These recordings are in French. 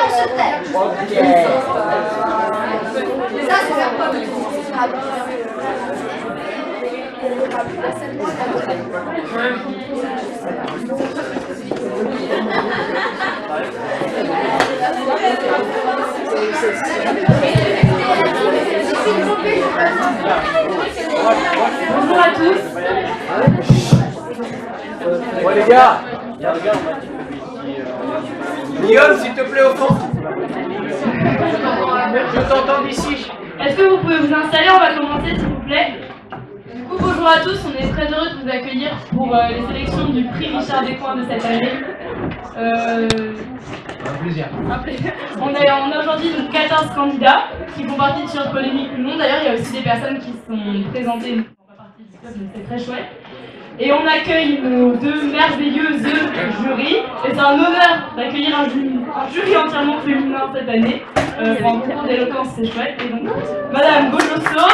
on se tait. Ça, c'est faire quoi Bonjour à tous. Bon les gars Guillaume, s'il te plaît, au fond Je t'entends d'ici. Est-ce que vous pouvez vous installer? On va commencer s'il vous plaît. Du coup, bonjour à tous, on est très heureux de vous accueillir pour euh, les sélections du prix Richard Descoings de cette année. Euh, Un plaisir. On, est, on a aujourd'hui donc 14 candidats qui font partie de Sciences Polémiques ou non. D'ailleurs, il y a aussi des personnes qui sont présentées font pas partie du club, donc c'est très chouette. Et on accueille nos deux merveilleuses jurys. Et c'est un honneur d'accueillir un, ju- un jury entièrement féminin cette année. Euh, pour un concours d'éloquence, c'est chouette. Et donc, Madame Gojosso,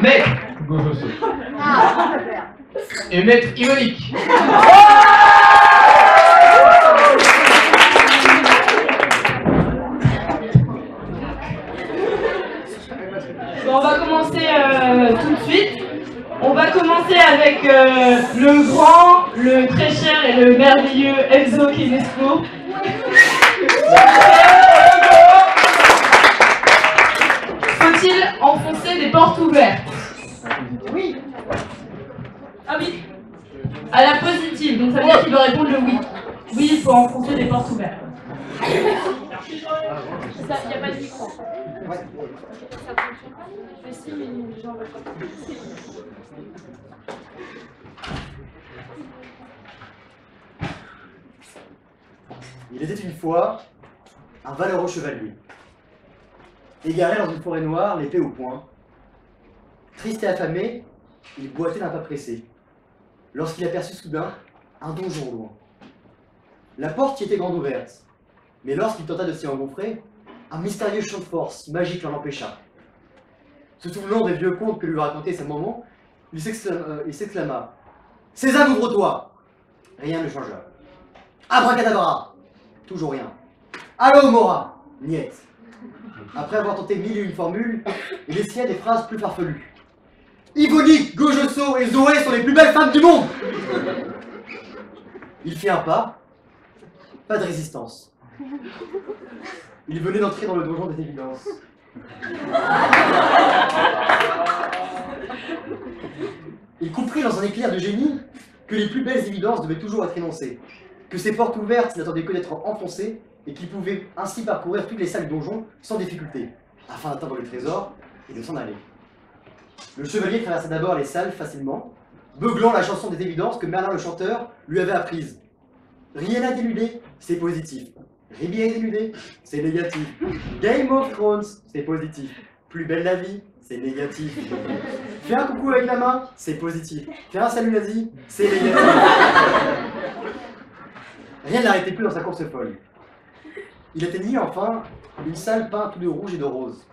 Maître Gojoso. Et maître Ionique. On va commencer euh, tout de suite. On va commencer avec euh, le grand, le très cher et le merveilleux Enzo Kinesco. Faut-il enfoncer des portes ouvertes? Oui. Ah oui. À la positive, donc ça veut dire qu'il doit répondre le oui. Oui, il faut enfoncer des portes ouvertes. Il était une fois un valeureux chevalier. Égaré dans une forêt noire, l'épée au poing. Triste et affamé, il boitait d'un pas pressé. Lorsqu'il aperçut soudain un donjon loin. La porte y était grande ouverte, mais lorsqu'il tenta de s'y engouffrer, un mystérieux champ de force magique l'en empêcha. Se souvenant des vieux contes que lui maman, il s'exclama, euh, il s'exclama Sésame, ouvre-toi Rien ne changea. Abracadabra Toujours rien. Allô, Mora Niette. Après avoir tenté mille et une formules, il essaya des phrases plus farfelues. Yvonique, Gojoso et Zoé sont les plus belles femmes du monde Il fit un pas. Pas de résistance. Il venait d'entrer dans le donjon des évidences. Il comprit dans un éclair de génie que les plus belles évidences devaient toujours être énoncées, que ces portes ouvertes n'attendaient que d'être enfoncées et qu'il pouvait ainsi parcourir toutes les salles du donjon sans difficulté, afin d'atteindre le trésor et de s'en aller. Le chevalier traversa d'abord les salles facilement, beuglant la chanson des évidences que Merlin le chanteur lui avait apprise. Rien à déluder, c'est positif. Rivière dénudée, c'est négatif. Game of Thrones, c'est positif. Plus belle la vie, c'est négatif. Fais un coucou avec la main, c'est positif. Fais un salut nazi, c'est négatif. Rien ne l'arrêtait plus dans sa course folle. Il atteignit enfin une salle peinte de rouge et de rose.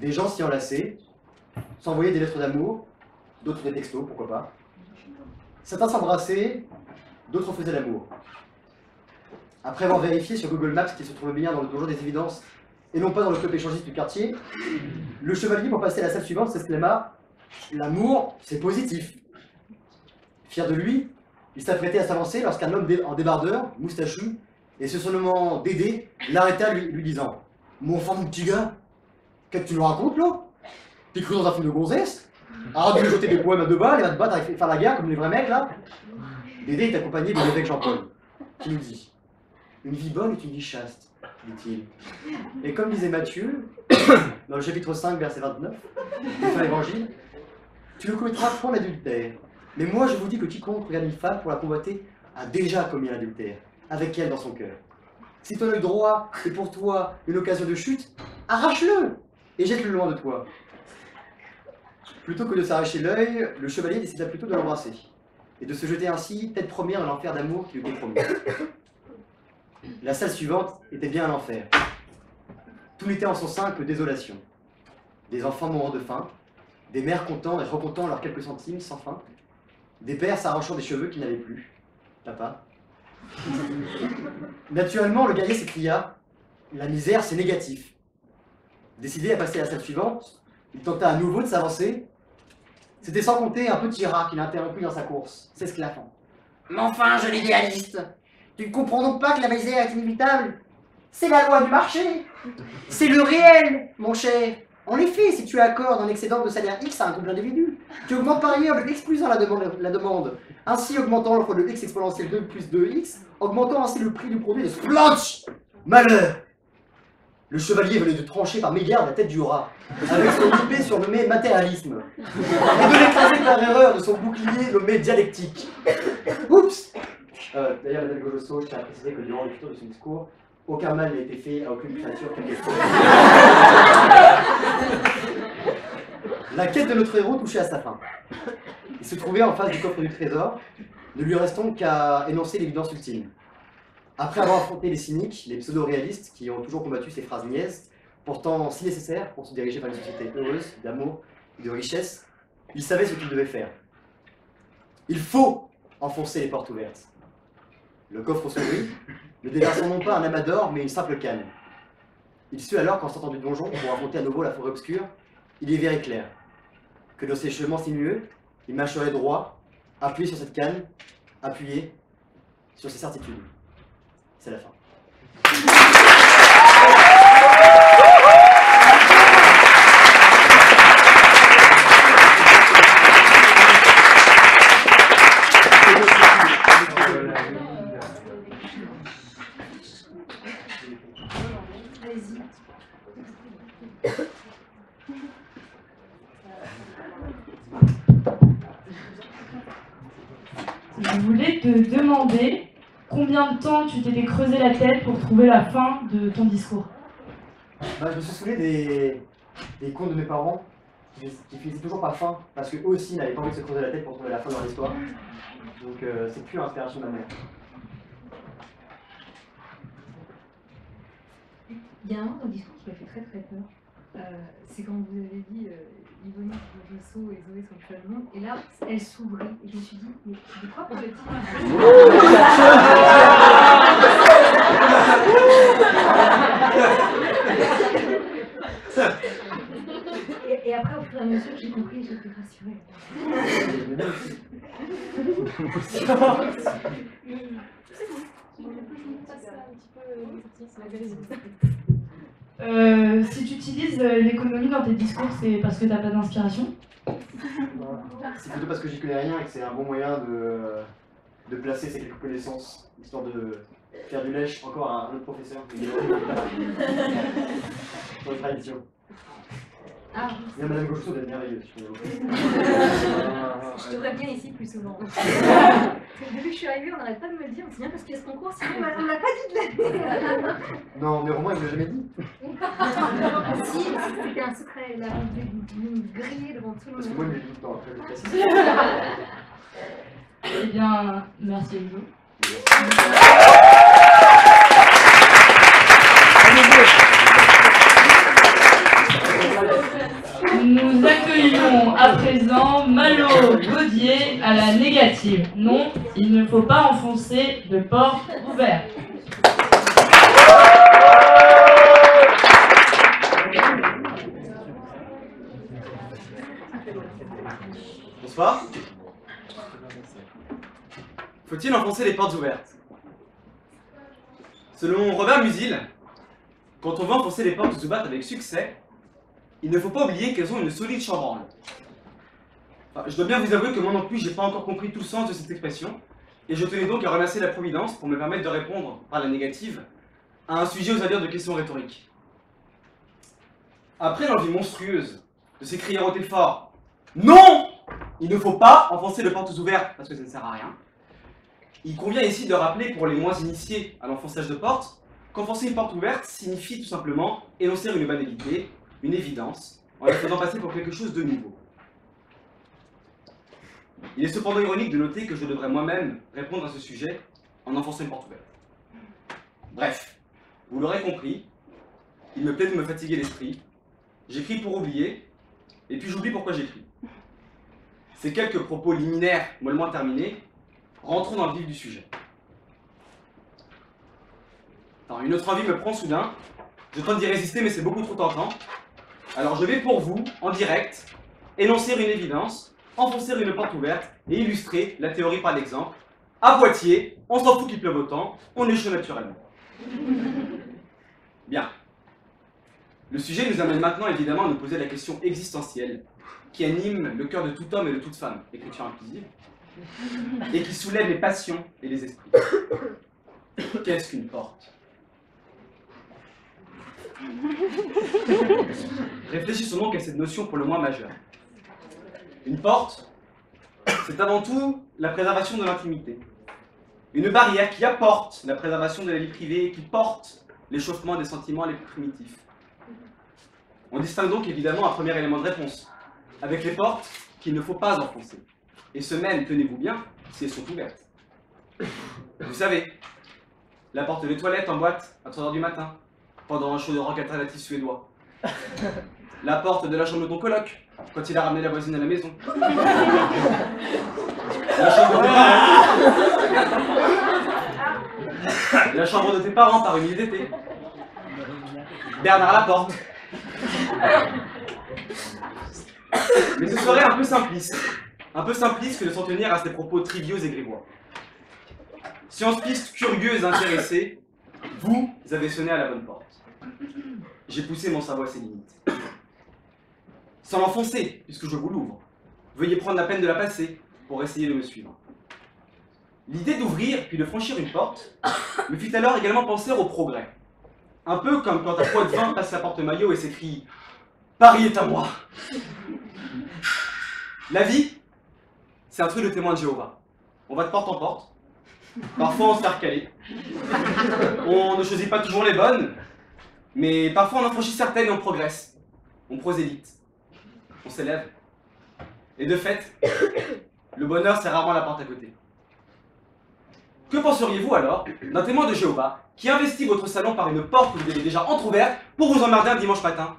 Des gens s'y enlaçaient, s'envoyaient des lettres d'amour, d'autres des textos, pourquoi pas. Certains s'embrassaient, d'autres faisaient l'amour. Après avoir vérifié sur Google Maps qu'il se trouvait bien dans le donjon des évidences et non pas dans le club échangiste du quartier, le chevalier, pour passer à la salle suivante, s'exclama L'amour, c'est positif. Fier de lui, il s'apprêtait à s'avancer lorsqu'un homme en débardeur, moustachu, et se surnommant Dédé, l'arrêta lui, lui disant Mon enfant, mon petit gars, qu'est-ce que tu nous racontes là? T'es cru dans un film de gonzesse? Arrête de jeter des poèmes à deux balles et va te battre et faire la guerre comme les vrais mecs là? Dédé est accompagné de l'évêque Jean-Paul, qui nous dit Une vie bonne est une vie chaste, dit-il. Et comme disait Matthieu, dans le chapitre 5, verset 29, du Saint Évangile, tu ne commettras point l'adultère. Mais moi je vous dis que quiconque regarde une femme pour la convoiter a déjà commis l'adultère, avec elle dans son cœur. Si ton œil droit est pour toi une occasion de chute, arrache-le et jette-le loin de toi. Plutôt que de s'arracher l'œil, le chevalier décida plutôt de l'embrasser et de se jeter ainsi tête première dans l'enfer d'amour qui lui était promis. La salle suivante était bien un enfer. Tout n'était en son sein que désolation. Des enfants mourant de faim, des mères contents et recomptant leurs quelques centimes sans fin, des pères s'arrachant des cheveux qu'ils n'avaient plus, Papa. Naturellement, le guerrier s'écria La misère, c'est négatif. Décidé à passer à la salle suivante, il tenta à nouveau de s'avancer. C'était sans compter un petit rat qui l'a interrompu dans sa course, s'esclaffant. Mais enfin, jeune idéaliste Tu ne comprends donc pas que la misère est inévitable. C'est la loi du marché. C'est le réel, mon cher. En effet, si tu accordes un excédent de salaire X à un groupe d'individus, tu augmentes par ailleurs le X plus 1 la demande, la demande. Ainsi augmentant l'offre de x exponentielle 2 plus 2x, augmentant ainsi le prix du produit de Malheur. Le chevalier venait de trancher par mégarde la tête du rat, avec son épée surnommée matérialisme, et de l'écraser par erreur de son bouclier nommé dialectique. Oups euh, D'ailleurs, Madame Golosso, je tiens à préciser que durant l'écriture de ce discours, aucun mal n'a été fait à aucune créature soit. La quête de notre héros touchait à sa fin. Il se trouvait en face du coffre du trésor, ne lui restant qu'à énoncer l'évidence ultime. Après avoir affronté les cyniques, les pseudo-réalistes qui ont toujours combattu ces phrases niaises, pourtant si nécessaires pour se diriger vers une société heureuse, d'amour, de richesse, il savait ce qu'il devait faire. Il faut enfoncer les portes ouvertes. Le coffre s'ouvrit, ne déversant non pas un amas d'or, mais une simple canne. Il sut alors qu'en sortant du donjon pour affronter à nouveau la forêt obscure, il y verrait clair. Que dans ses chemins sinueux, il marcherait droit, appuyé sur cette canne, appuyé sur ses certitudes. C'est la fin. Tu t'étais creusé la tête pour trouver la fin de ton discours. Bah, je me suis souvenu des, des contes de mes parents qui, qui finissaient toujours par fin, parce qu'eux aussi n'avaient pas envie de se creuser la tête pour trouver la fin de leur histoire. Donc euh, c'est plus l'inspiration de ma mère. Il y a un moment dans le discours qui m'a fait très très peur. Euh, c'est quand vous avez dit euh, Yvonne sur le vaisseau et Zoé sur le cheval du monde. Et là, elle s'ouvrait. Et je me suis dit, mais de quoi parle-t-il et, et après, au fur et à mesure, j'ai compris, j'ai été rassurée. Euh, si tu utilises euh, l'économie dans tes discours, c'est parce que t'as pas d'inspiration C'est plutôt parce que j'y connais rien et que c'est un bon moyen de, de placer ces quelques connaissances, histoire de faire du lèche encore à un autre professeur. Pour une tradition. Ah, Il y a Madame Gauchot d'être merveilleuse. je je devrais bien ici plus souvent. Depuis que je suis arrivée, on n'arrête pas de me le dire, c'est bien parce qu'il y a ce concours, sinon on m'a pas dit de l'année. Non, mais Romain, il me l'a jamais dit. si, c'était un secret, là, on devait nous griller devant tout le Parce que moi, il monde. me le dit tout le temps après, je le. Eh bien, merci Hugo. À présent Malo Gaudier à la négative. Non, il ne faut pas enfoncer de porte ouverte. Bonsoir. Faut-il enfoncer les portes ouvertes? Selon Robert Musil, quand on veut enfoncer les portes ouvertes avec succès, il ne faut pas oublier qu'elles ont une solide chambranle. Enfin, je dois bien vous avouer que moi non plus, j'ai pas encore compris tout le sens de cette expression, et je tenais donc à remercier la Providence pour me permettre de répondre par la négative à un sujet aux allures de questions rhétoriques. Après l'envie monstrueuse de s'écrier au fort Non Il ne faut pas enfoncer les portes ouvertes parce que ça ne sert à rien. Il convient ici de rappeler pour les moins initiés à l'enfonçage de portes qu'enfoncer une porte ouverte signifie tout simplement énoncer une banalité, une évidence, en la faisant passer pour quelque chose de nouveau. Il est cependant ironique de noter que je devrais moi-même répondre à ce sujet en enfonçant une porte ouverte. Bref, vous l'aurez compris, il me plaît de me fatiguer l'esprit, j'écris pour oublier, et puis j'oublie pourquoi j'écris. Ces quelques propos liminaires mollement terminés rentrons dans le vif du sujet. Une autre envie me prend soudain. Je tente d'y résister, mais c'est beaucoup trop tentant. Alors, je vais pour vous, en direct, énoncer une évidence, enfoncer une porte ouverte et illustrer la théorie par l'exemple. À Poitiers, on s'en fout qu'il pleuve autant, on échoue naturellement. Bien. Le sujet nous amène maintenant évidemment à nous poser la question existentielle qui anime le cœur de tout homme et de toute femme, écriture inclusive, et qui soulève les passions et les esprits. Qu'est-ce qu'une porte? Réfléchissons donc à cette notion pour le moins majeure. Une porte, c'est avant tout la préservation de l'intimité. Une barrière qui apporte la préservation de la vie privée qui porte l'échauffement des sentiments les plus primitifs. On distingue donc évidemment un premier élément de réponse, avec les portes qu'il ne faut pas enfoncer. Et ce même, tenez-vous bien, si elles sont ouvertes. Vous savez, la porte des toilettes en boîte à 3h du matin, pendant un show de rock alternatif suédois. La porte de la chambre de ton coloc, quand il a ramené la voisine à la maison. La chambre de tes parents. La chambre de tes parents par une nuit d'été. Bernard Laporte. Mais ce serait un peu simpliste. Un peu simpliste que de s'en tenir à ces propos triviaux et grivois. Science piste curieuse, intéressée, vous avez sonné à la bonne porte. J'ai poussé mon cerveau à ses limites. Sans l'enfoncer, puisque je vous l'ouvre. Veuillez prendre la peine de la passer pour essayer de me suivre. L'idée d'ouvrir puis de franchir une porte me fit alors également penser au progrès. Un peu comme quand un poids de vin passe la porte maillot et s'écrie Paris est à moi. La vie, c'est un truc de témoin de Jéhovah. On va de porte en porte. Parfois on se fait. On ne choisit pas toujours les bonnes, mais parfois on en franchit certaines et on progresse. On prosélyte. On s'élève. Et de fait, le bonheur c'est rarement la porte à côté. Que penseriez-vous alors d'un témoin de Jéhovah qui investit votre salon par une porte que vous avez déjà entrouverte pour vous emmerder un dimanche matin?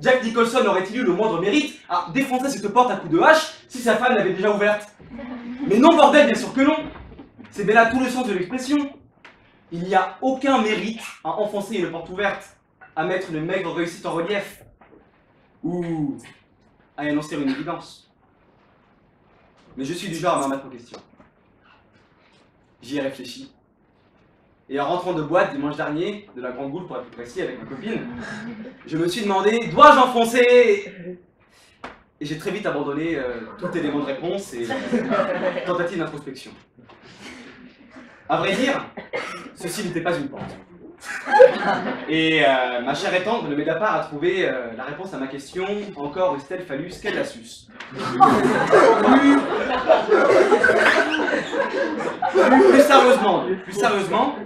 Jack Nicholson aurait-il eu le moindre mérite à défoncer cette porte à coups de hache si sa femme l'avait déjà ouverte? Mais non, bordel, bien sûr que non C'est bien là tout le sens de l'expression. Il n'y a aucun mérite à enfoncer une porte ouverte, à mettre une maigre réussite en relief, ou à énoncer une évidence. Mais je suis du genre à m'en mettre en question. J'y ai réfléchi. Et en rentrant de boîte dimanche dernier, de la Grande Goule pour être plus précis, avec ma copine, je me suis demandé, dois-je enfoncer? Et j'ai très vite abandonné euh, tout élément de réponse et euh, tentative d'introspection. À vrai dire, ceci n'était pas une porte. Et euh, ma chère étendre ne m'aida pas à trouver euh, la réponse à ma question, encore est-elle phallus qu'elle suce plus sérieusement, plus sérieusement,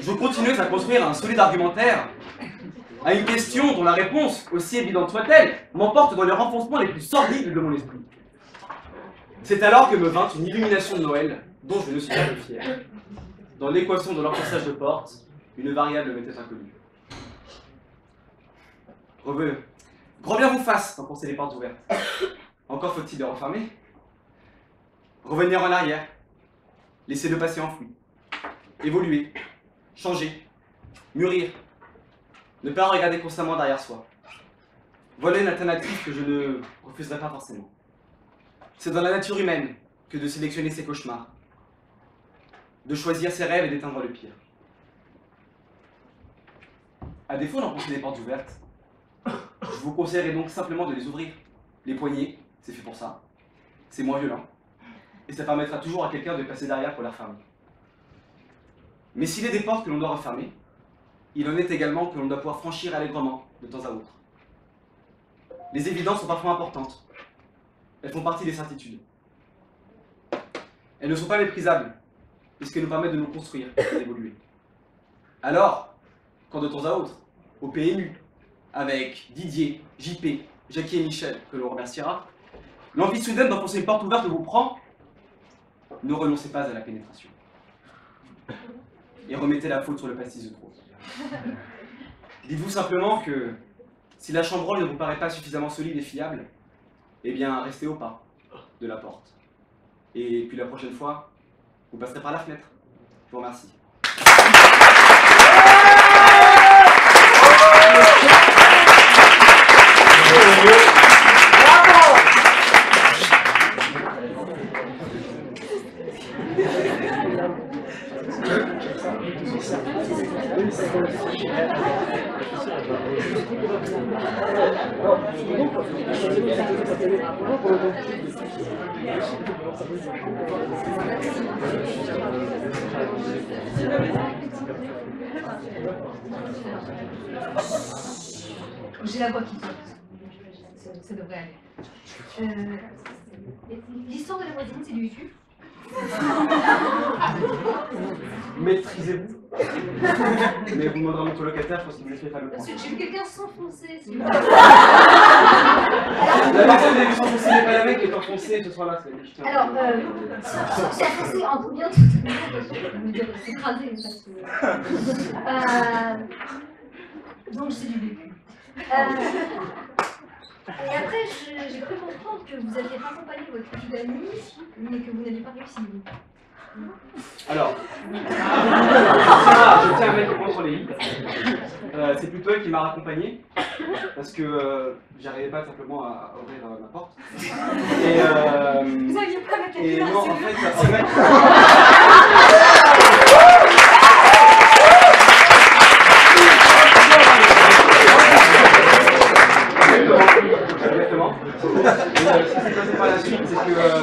je continue à construire un solide argumentaire à une question dont la réponse, aussi évidente soit-elle, m'emporte dans les renfoncements les plus sordides de mon esprit. C'est alors que me vint une illumination de Noël, dont je ne suis pas fier. Dans l'équation de l'enfonçage de porte, une variable m'était inconnue. Revenez. Bien vous fasse d'enfoncer les portes ouvertes. Encore faut-il les refermer Revenir en arrière. Laisser le passé enfoui. Évoluer. Changer. Mûrir. Ne pas regarder constamment derrière soi. Voilà une alternative que je ne refuserai pas forcément. C'est dans la nature humaine que de sélectionner ses cauchemars. De choisir ses rêves et d'éteindre le pire. À défaut d'enfoncer des portes ouvertes, je vous conseillerais donc simplement de les ouvrir. Les poignées, c'est fait pour ça. C'est moins violent. Et ça permettra toujours à quelqu'un de passer derrière pour la refermer. Mais s'il est des portes que l'on doit refermer, il en est également que l'on doit pouvoir franchir allègrement de temps à autre. Les évidences sont parfois importantes. Elles font partie des certitudes. Elles ne sont pas méprisables, puisqu'elles nous permettent de nous construire et d'évoluer. Alors, quand de temps à autre, au PMU, avec Didier, JP, Jackie et Michel, que l'on remerciera, l'envie soudaine d'enfoncer une porte ouverte vous prend, ne renoncez pas à la pénétration. Et remettez la faute sur le pastis de trop. Dites-vous simplement que si la chambrole ne vous paraît pas suffisamment solide et fiable, eh bien restez au pas de la porte. Et puis la prochaine fois, vous passerez par la fenêtre. Je vous remercie. J'ai la voix qui saute. Ça, ça devrait aller. Euh, L'histoire de la voisine, c'est du YouTube. Maîtrisez-vous. Mais vous demanderez à mon colocataire, je pense qu'il me laisse faire le point. Parce que j'ai vu quelqu'un s'enfoncer. La personne qui a vu s'enfoncer n'est pas la mec qui est enfoncée ce soir-là. Alors, euh, s'enfoncer en combien de temps? S'écraser parce que. Euh, donc, c'est du vécu. Euh, et après, j'ai cru comprendre que vous aviez raccompagné votre petite amie, mais que vous n'aviez pas réussi. Alors, je tiens, à- je tiens à mettre le point sur les i. Euh, c'est plutôt elle qui m'a raccompagné parce que euh, j'arrivais pas simplement à ouvrir euh, ma porte. Et, euh, Vous n'aviez pas la et non, fait, en fait, Exactement. Et, euh, ce qui s'est passé par la suite, c'est que euh,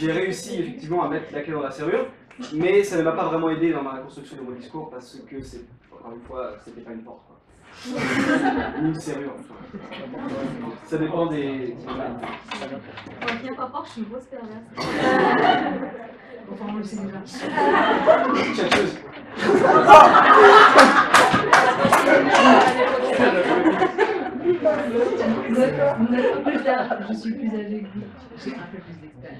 j'ai réussi effectivement à mettre la clé dans la serrure, mais ça ne m'a pas vraiment aidé dans ma construction de mon discours parce que c'est, encore une fois, c'était pas une porte. Quoi. Ni une serrure. Ça dépend des. On vient pas fort, je suis une grosse perverse. Enfin, on le sait déjà. Je suis plus âgée que vous. J'ai un peu plus. Tiens,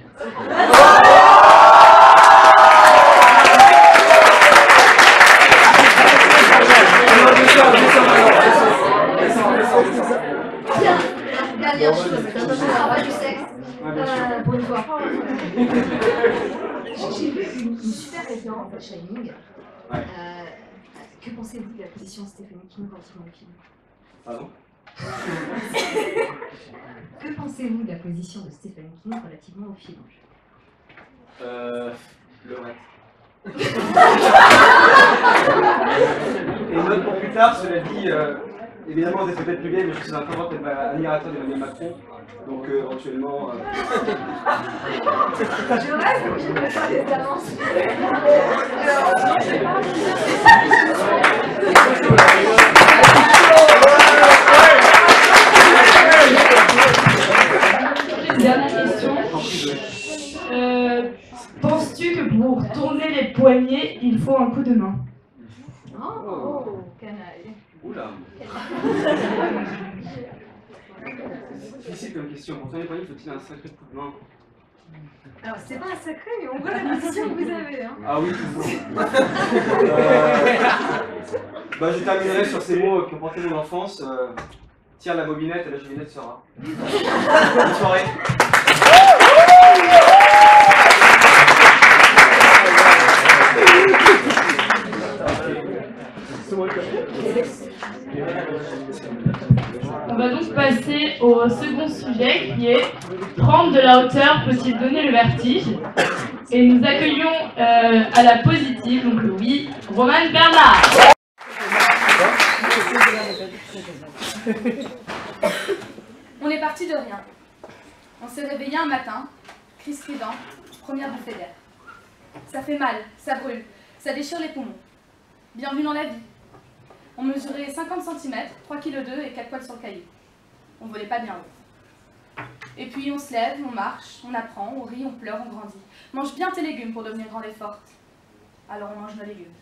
dernière chose, dans du sexe, euh, pour. J'ai super Shining. Que pensez-vous de la position Stephen King relativement au film? Que pensez-vous de la position de Stephen King relativement au film? Euh. Le reste. Et note pour plus tard, cela dit, euh, évidemment, vous êtes peut-être plus vieille, mais je suis un fervent admirateur d'Emmanuel Macron. Donc, euh, éventuellement. euh, Je rêve, je ne peux pas avances. Une dernière question. en prise de- Euh, Penses-tu que pour tourner les poignets, il faut un coup de main Oh, canaille. Oula. Difficile comme question. Pour tourner les poignets, faut-il un sacré coup de main Alors, c'est pas un secret, mais on voit la position que vous avez. Hein. Ah oui, toujours. Euh, bah, je terminerai sur ces mots qui ont porté mon enfance. Euh, tire la bobinette et la juvinette sera. Bonne soirée. On va donc passer au second sujet qui est prendre de la hauteur peut-il donner le vertige? Et nous accueillons euh, à la positive, donc le oui, Roman Bernard. On est parti de rien. On s'est réveillé un matin, crise strident, première bouffée d'air. Ça fait mal, ça brûle, ça déchire les poumons. Bienvenue dans la vie. On mesurait 50 cm, 3 kg 2 et 4 poils sur le cahier. On volait pas bien haut. Et puis on se lève, on marche, on apprend, on rit, on pleure, on grandit. Mange bien tes légumes pour devenir grande et forte. Alors on mange nos légumes.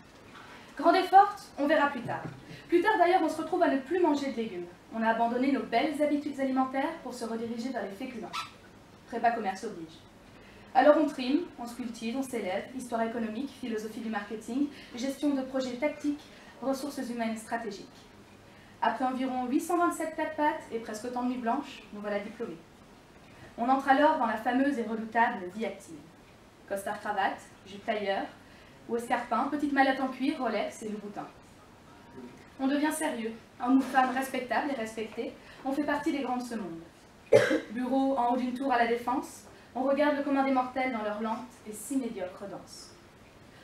Grande et forte, on verra plus tard. Plus tard d'ailleurs, on se retrouve à ne plus manger de légumes. On a abandonné nos belles habitudes alimentaires pour se rediriger vers les féculents. Prépa commerce oblige. Alors on trime, on se cultive, on s'élève, histoire économique, philosophie du marketing, gestion de projets tactiques, ressources humaines stratégiques. Après environ 827 quatre pattes et presque autant de nuits blanches, nous voilà diplômés. On entre alors dans la fameuse et redoutable vie active. Costard cravate, jupe tailleur, ou escarpin, petite mallette en cuir, Rolex et le boutin. On devient sérieux, hommes ou femmes respectables et respectés, on fait partie des grands de ce monde. Bureau en haut d'une tour à la défense, on regarde le commun des mortels dans leur lente et si médiocre danse.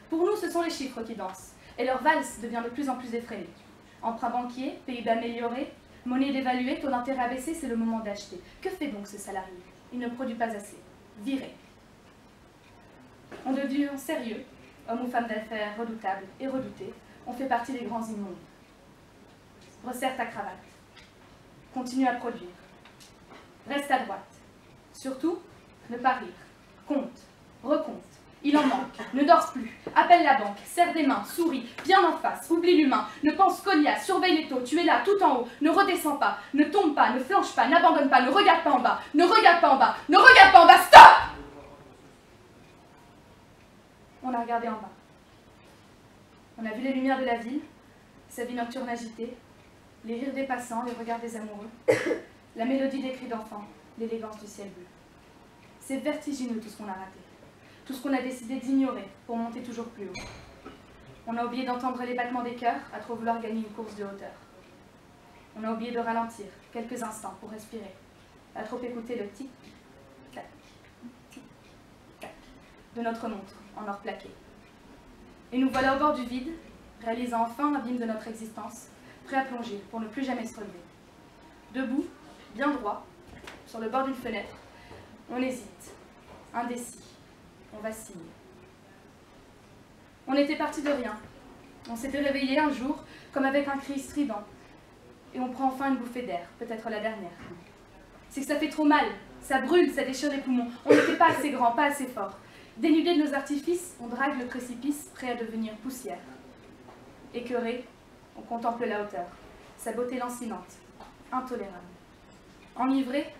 Pour nous, ce sont les chiffres qui dansent, et leur valse devient de plus en plus effrénée. Emprunt banquier, PIB amélioré, monnaie dévaluée, taux d'intérêt abaissé, c'est le moment d'acheter. Que fait donc ce salarié? Il ne produit pas assez. Viré. On devient sérieux, homme ou femme d'affaires redoutable et redouté, on fait partie des grands immondes. Resserre ta cravate. Continue à produire. Reste à droite. Surtout, ne pas rire. Compte. Recompte. Il en manque. Ne dors plus. Appelle la banque. Serre des mains. Souris. Bien en face. Oublie l'humain. Ne pense qu'au. Surveille les taux. Tu es là, tout en haut. Ne redescends pas. Ne tombe pas. Ne flanche pas. N'abandonne pas. Ne regarde pas en bas. Ne regarde pas en bas. Ne regarde pas en bas. Stop On a regardé en bas. On a vu les lumières de la ville, sa vie nocturne agitée, les rires des passants, les regards des amoureux, la mélodie des cris d'enfants, l'élégance du ciel bleu. C'est vertigineux tout ce qu'on a raté, tout ce qu'on a décidé d'ignorer pour monter toujours plus haut. On a oublié d'entendre les battements des cœurs à trop vouloir gagner une course de hauteur. On a oublié de ralentir quelques instants pour respirer, à trop écouter le tic-tac, tic-tac de notre montre en or plaqué. Et nous voilà au bord du vide, réalisant enfin l'abîme de notre existence, prêts à plonger pour ne plus jamais se relever. Debout, bien droit, sur le bord d'une fenêtre, on hésite, indécis, on vacille. On était parti de rien. On s'était réveillé un jour comme avec un cri strident. Et on prend enfin une bouffée d'air, peut-être la dernière. C'est que ça fait trop mal, ça brûle, ça déchire les poumons. On n'était pas assez grand, pas assez fort. Dénudés de nos artifices, on drague le précipice, prêt à devenir poussière. Écœuré, on contemple la hauteur, sa beauté lancinante, intolérable. Enivré,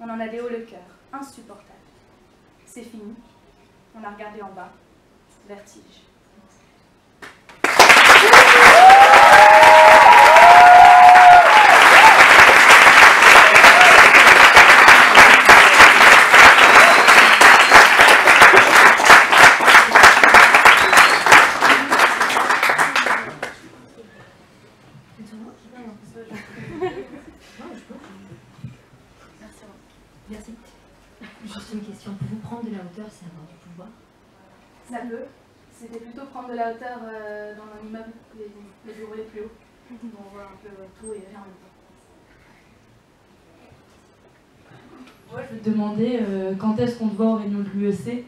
on en a des hauts le cœur, insupportable. C'est fini, on a regardé en bas, vertige. Merci. Juste une question. Pour vous prendre de la hauteur, c'est avoir du pouvoir Ça peut. C'était plutôt prendre de la hauteur euh, dans un immeuble, les, les bureaux les plus hauts. où On voit un peu tout et rien en même temps. Moi, je vais te demander euh, quand est-ce qu'on te voit aux de l'UEC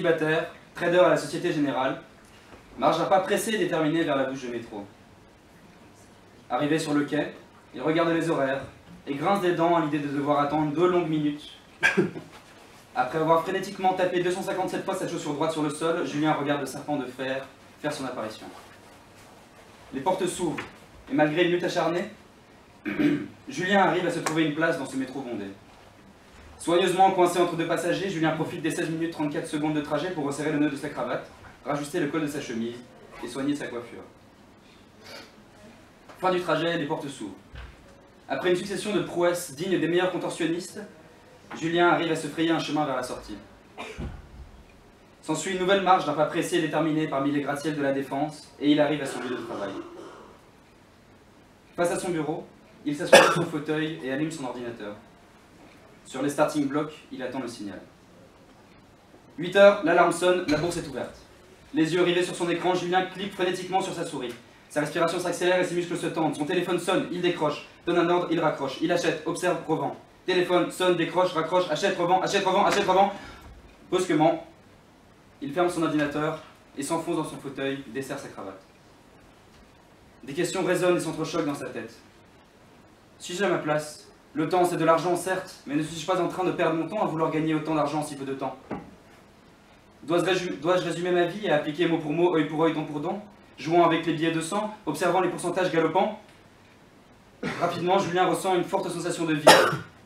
célibataire, trader à la Société Générale, marche un pas pressé et déterminé vers la bouche de métro. Arrivé sur le quai, il regarde les horaires et grince des dents à l'idée de devoir attendre deux longues minutes. Après avoir frénétiquement tapé 257 fois sa chaussure droite sur le sol, Julien regarde le serpent de fer faire son apparition. Les portes s'ouvrent, et malgré une lutte acharnée, Julien arrive à se trouver une place dans ce métro bondé. Soigneusement coincé entre deux passagers, Julien profite des 16 minutes 34 secondes de trajet pour resserrer le nœud de sa cravate, rajuster le col de sa chemise et soigner sa coiffure. Fin du trajet, les portes s'ouvrent. Après une succession de prouesses dignes des meilleurs contorsionnistes, Julien arrive à se frayer un chemin vers la sortie. S'ensuit une nouvelle marche d'un pas pressé et déterminé parmi les gratte-ciels de la défense, et il arrive à son lieu de travail. Face à son bureau, il s'assoit sur son fauteuil et allume son ordinateur. Sur les starting blocks, il attend le signal. 8 heures, l'alarme sonne, la bourse est ouverte. Les yeux rivés sur son écran, Julien clique frénétiquement sur sa souris. Sa respiration s'accélère et ses muscles se tendent. Son téléphone sonne, il décroche. Donne un ordre, il raccroche. Il achète, observe, revend. Téléphone sonne, décroche, raccroche, achète, revend, achète, revend, achète, revend. Brusquement, il ferme son ordinateur et s'enfonce dans son fauteuil, desserre sa cravate. Des questions résonnent et s'entrechoquent dans sa tête. Suis-je à ma place Le temps, c'est de l'argent, certes, mais ne suis-je pas en train de perdre mon temps à vouloir gagner autant d'argent en si peu de temps Dois-je résu- dois-je résumer ma vie et appliquer mot pour mot, œil pour œil, dent pour dent Jouant avec les billets de sang, observant les pourcentages galopants Rapidement, Julien ressent une forte sensation de vide.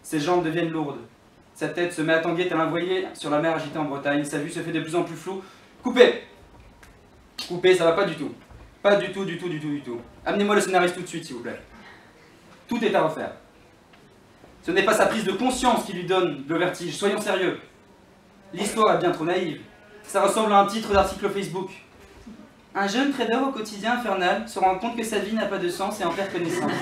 Ses jambes deviennent lourdes. Sa tête se met à tanguer tel un voilier sur la mer agitée en Bretagne. Sa vue se fait de plus en plus floue. Coupez Coupez, ça va pas du tout. Pas du tout, du tout, du tout, du tout. Amenez-moi le scénariste tout de suite, s'il vous plaît. Tout est à refaire. Ce n'est pas sa prise de conscience qui lui donne le vertige, soyons sérieux. L'histoire est bien trop naïve. Ça ressemble à un titre d'article Facebook. Un jeune trader au quotidien infernal se rend compte que sa vie n'a pas de sens et en perd connaissance.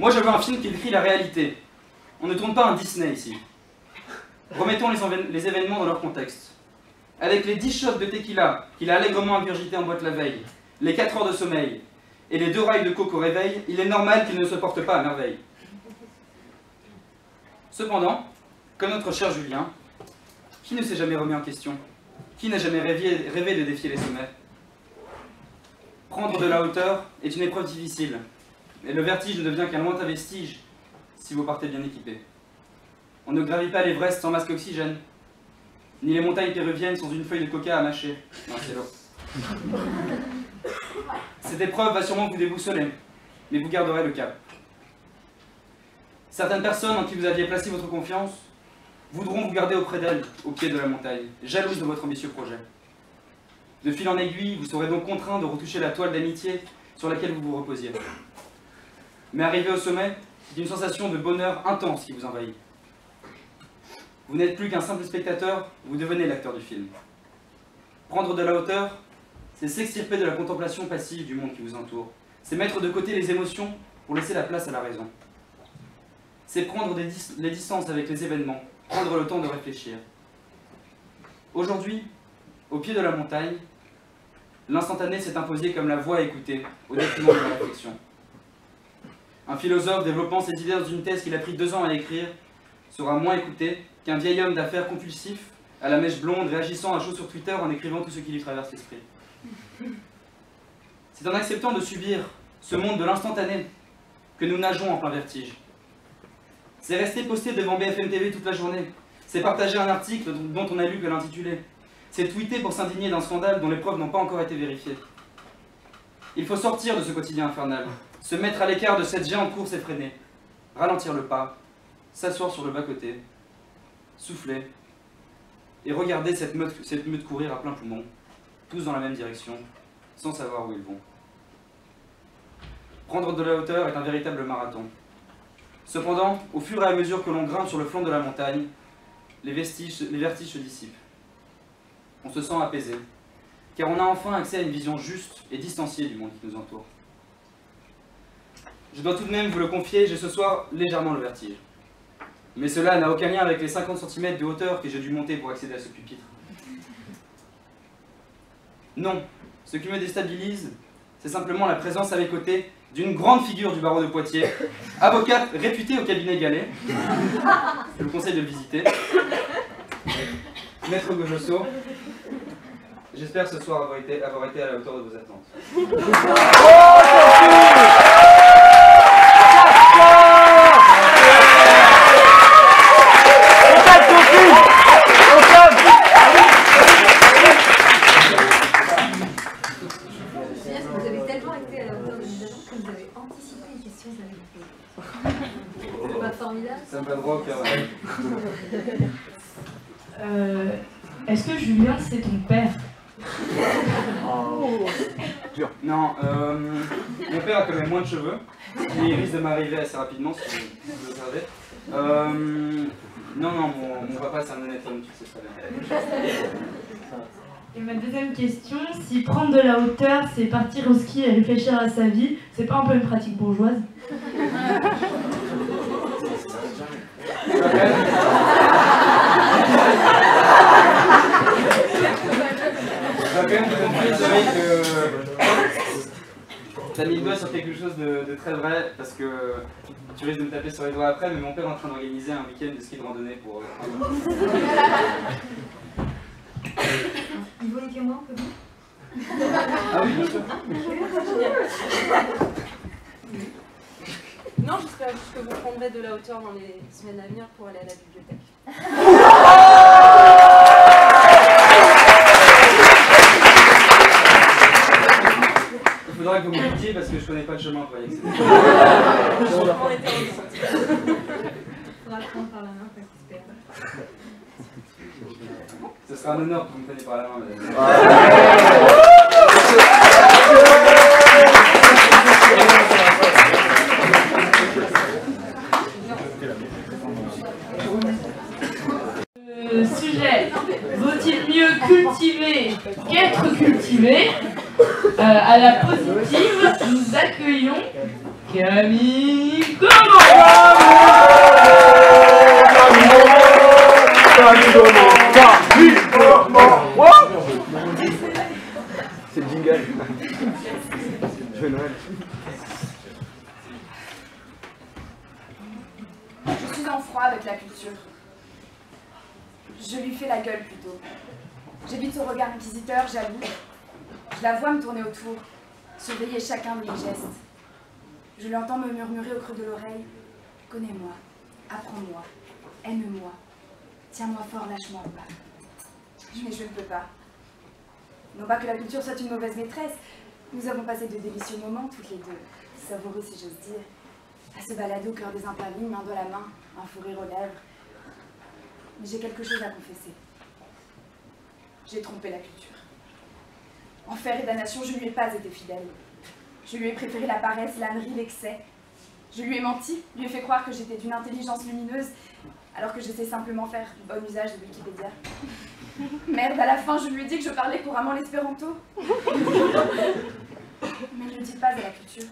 Moi, je veux un film qui décrit la réalité. On ne tourne pas un Disney ici. Remettons les, événements dans leur contexte. Avec les 10 shots de tequila qu'il a allègrement ingurgité en boîte la veille, les 4 heures de sommeil et les deux rails de coke au réveil, il est normal qu'il ne se porte pas à merveille. Cependant, comme notre cher Julien, qui ne s'est jamais remis en question Qui n'a jamais rêvé, rêvé de défier les sommets Prendre de la hauteur est une épreuve difficile, et le vertige ne devient qu'un lointain vestige si vous partez bien équipé. On ne gravit pas l'Everest sans masque oxygène, ni les montagnes péruviennes sans une feuille de coca à mâcher. C'est. Cette épreuve va sûrement vous déboussoler, mais vous garderez le cap. Certaines personnes en qui vous aviez placé votre confiance voudront vous garder auprès d'elles, au pied de la montagne, jalouses de votre ambitieux projet. De fil en aiguille, vous serez donc contraint de retoucher la toile d'amitié sur laquelle vous vous reposiez. Mais arrivé au sommet, c'est une sensation de bonheur intense qui vous envahit. Vous n'êtes plus qu'un simple spectateur, vous devenez l'acteur du film. Prendre de la hauteur, c'est s'extirper de la contemplation passive du monde qui vous entoure. C'est mettre de côté les émotions pour laisser la place à la raison. C'est prendre des les distances avec les événements, prendre le temps de réfléchir. Aujourd'hui, au pied de la montagne, l'instantané s'est imposé comme la voix à écouter, au détriment de la réflexion. Un philosophe développant ses idées dans une thèse qu'il a pris deux ans à écrire sera moins écouté qu'un vieil homme d'affaires compulsif, à la mèche blonde, réagissant à chaud sur Twitter en écrivant tout ce qui lui traverse l'esprit. C'est en acceptant de subir ce monde de l'instantané que nous nageons en plein vertige. C'est rester posté devant BFM TV toute la journée. C'est partager un article dont on a lu que l'intitulé. C'est tweeter pour s'indigner d'un scandale dont les preuves n'ont pas encore été vérifiées. Il faut sortir de ce quotidien infernal, se mettre à l'écart de cette géante course effrénée, ralentir le pas, s'asseoir sur le bas-côté, souffler et regarder cette meute, cette meute courir à plein poumon, tous dans la même direction, sans savoir où ils vont. Prendre de la hauteur est un véritable marathon. Cependant, au fur et à mesure que l'on grimpe sur le flanc de la montagne, les, vertiges se dissipent. On se sent apaisé, car on a enfin accès à une vision juste et distanciée du monde qui nous entoure. Je dois tout de même vous le confier, j'ai ce soir légèrement le vertige. Mais cela n'a aucun lien avec les 50 cm de hauteur que j'ai dû monter pour accéder à ce pupitre. Non, ce qui me déstabilise, c'est simplement la présence à mes côtés d'une grande figure du barreau de Poitiers, avocate réputée au cabinet Gallet. Je vous conseille de le visiter. Maître Gojosso, j'espère ce soir avoir été, avoir été à la hauteur de vos attentes. Vous avez tellement été à la hauteur de mes attentes que vous avez anticipé les questions que j'avais posées. C'est pas formidable Ça me va droit au cœur. Euh, Est-ce que Julien, c'est ton père Non, euh, mon père a quand même moins de cheveux, il risque de m'arriver assez rapidement si vous le savez. Euh, non, non, mon, mon papa c'est un honnête homme, tu sais très bien. Et ma deuxième question, si prendre de la hauteur, c'est partir au ski et réfléchir à sa vie, c'est pas un peu une pratique bourgeoise t'as mis le doigt sur quelque chose de, de très vrai parce que tu risques de me taper sur les doigts après, mais mon père est en train d'organiser un week-end de ski de randonnée pour. Yvonne et moi, on peut bien Ah oui, bien sûr. Non, j'espère juste que vous prendrez de la hauteur dans les semaines à venir pour aller à la bibliothèque. Il faudra que vous me guidiez parce que je connais pas le chemin pour y accéder. On était ensemble. Faudra le prendre par la main parce qu'il se perd. Ce sera un honneur que vous me preniez par la main, madame. Le sujet, vaut-il mieux cultiver qu'être cultivé? Euh, À la positive, nous accueillons Camille Comment C'est le jingle. Joyeux Noël. Je suis en froid avec la culture. Je lui fais la gueule plutôt. J'évite son regard inquisiteur, jaloux. Je la vois me tourner autour, surveiller chacun de mes gestes. Je l'entends me murmurer au creux de l'oreille Connais-moi, apprends-moi, aime-moi, tiens-moi fort, lâche-moi pas. Mais je ne peux pas. Non pas que la culture soit une mauvaise maîtresse, nous avons passé de délicieux moments toutes les deux, savoureux si j'ose dire, à se balader au cœur des interlignes, main dans la main, un fou aux lèvres. Mais j'ai quelque chose à confesser. J'ai trompé la culture. Enfer et damnation, je lui ai pas été fidèle. Je lui ai préféré la paresse, l'ânerie, l'excès. Je lui ai menti, lui ai fait croire que j'étais d'une intelligence lumineuse, alors que je sais simplement faire bon usage de Wikipédia. Merde, à la fin, je lui ai dit que je parlais couramment l'espéranto. Mais ne le dites pas à la culture.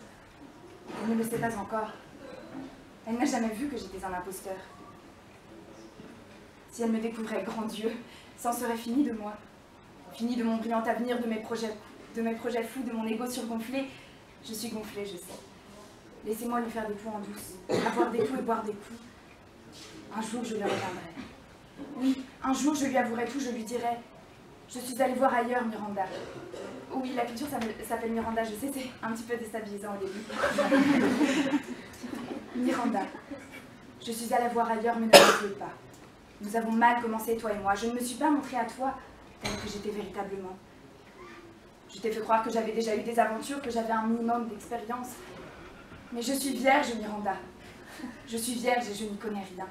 Elle ne le sait pas encore. Elle n'a jamais vu que j'étais un imposteur. Si elle me découvrait, grand Dieu, c'en serait fini de moi. Fini de mon brillant avenir, de mes projets, de mes projets fous, de mon ego surgonflé. Je suis gonflée, je sais. Laissez-moi lui faire des coups en douce, avoir des coups et boire des coups. Un jour, je lui reviendrai. Oui, un jour, je lui avouerai tout, je lui dirai Je suis allée voir ailleurs, Miranda. Oui, la me- s'appelle Miranda, je sais, c'est un petit peu déstabilisant au début. Miranda, je suis allée voir ailleurs, mais ne m'appelez pas. Nous avons mal commencé, toi et moi. Je ne me suis pas montrée à toi telle que j'étais véritablement. Je t'ai fait croire que j'avais déjà eu des aventures, que j'avais un minimum d'expérience. Mais je suis vierge, Miranda. Je suis vierge et je n'y connais rien.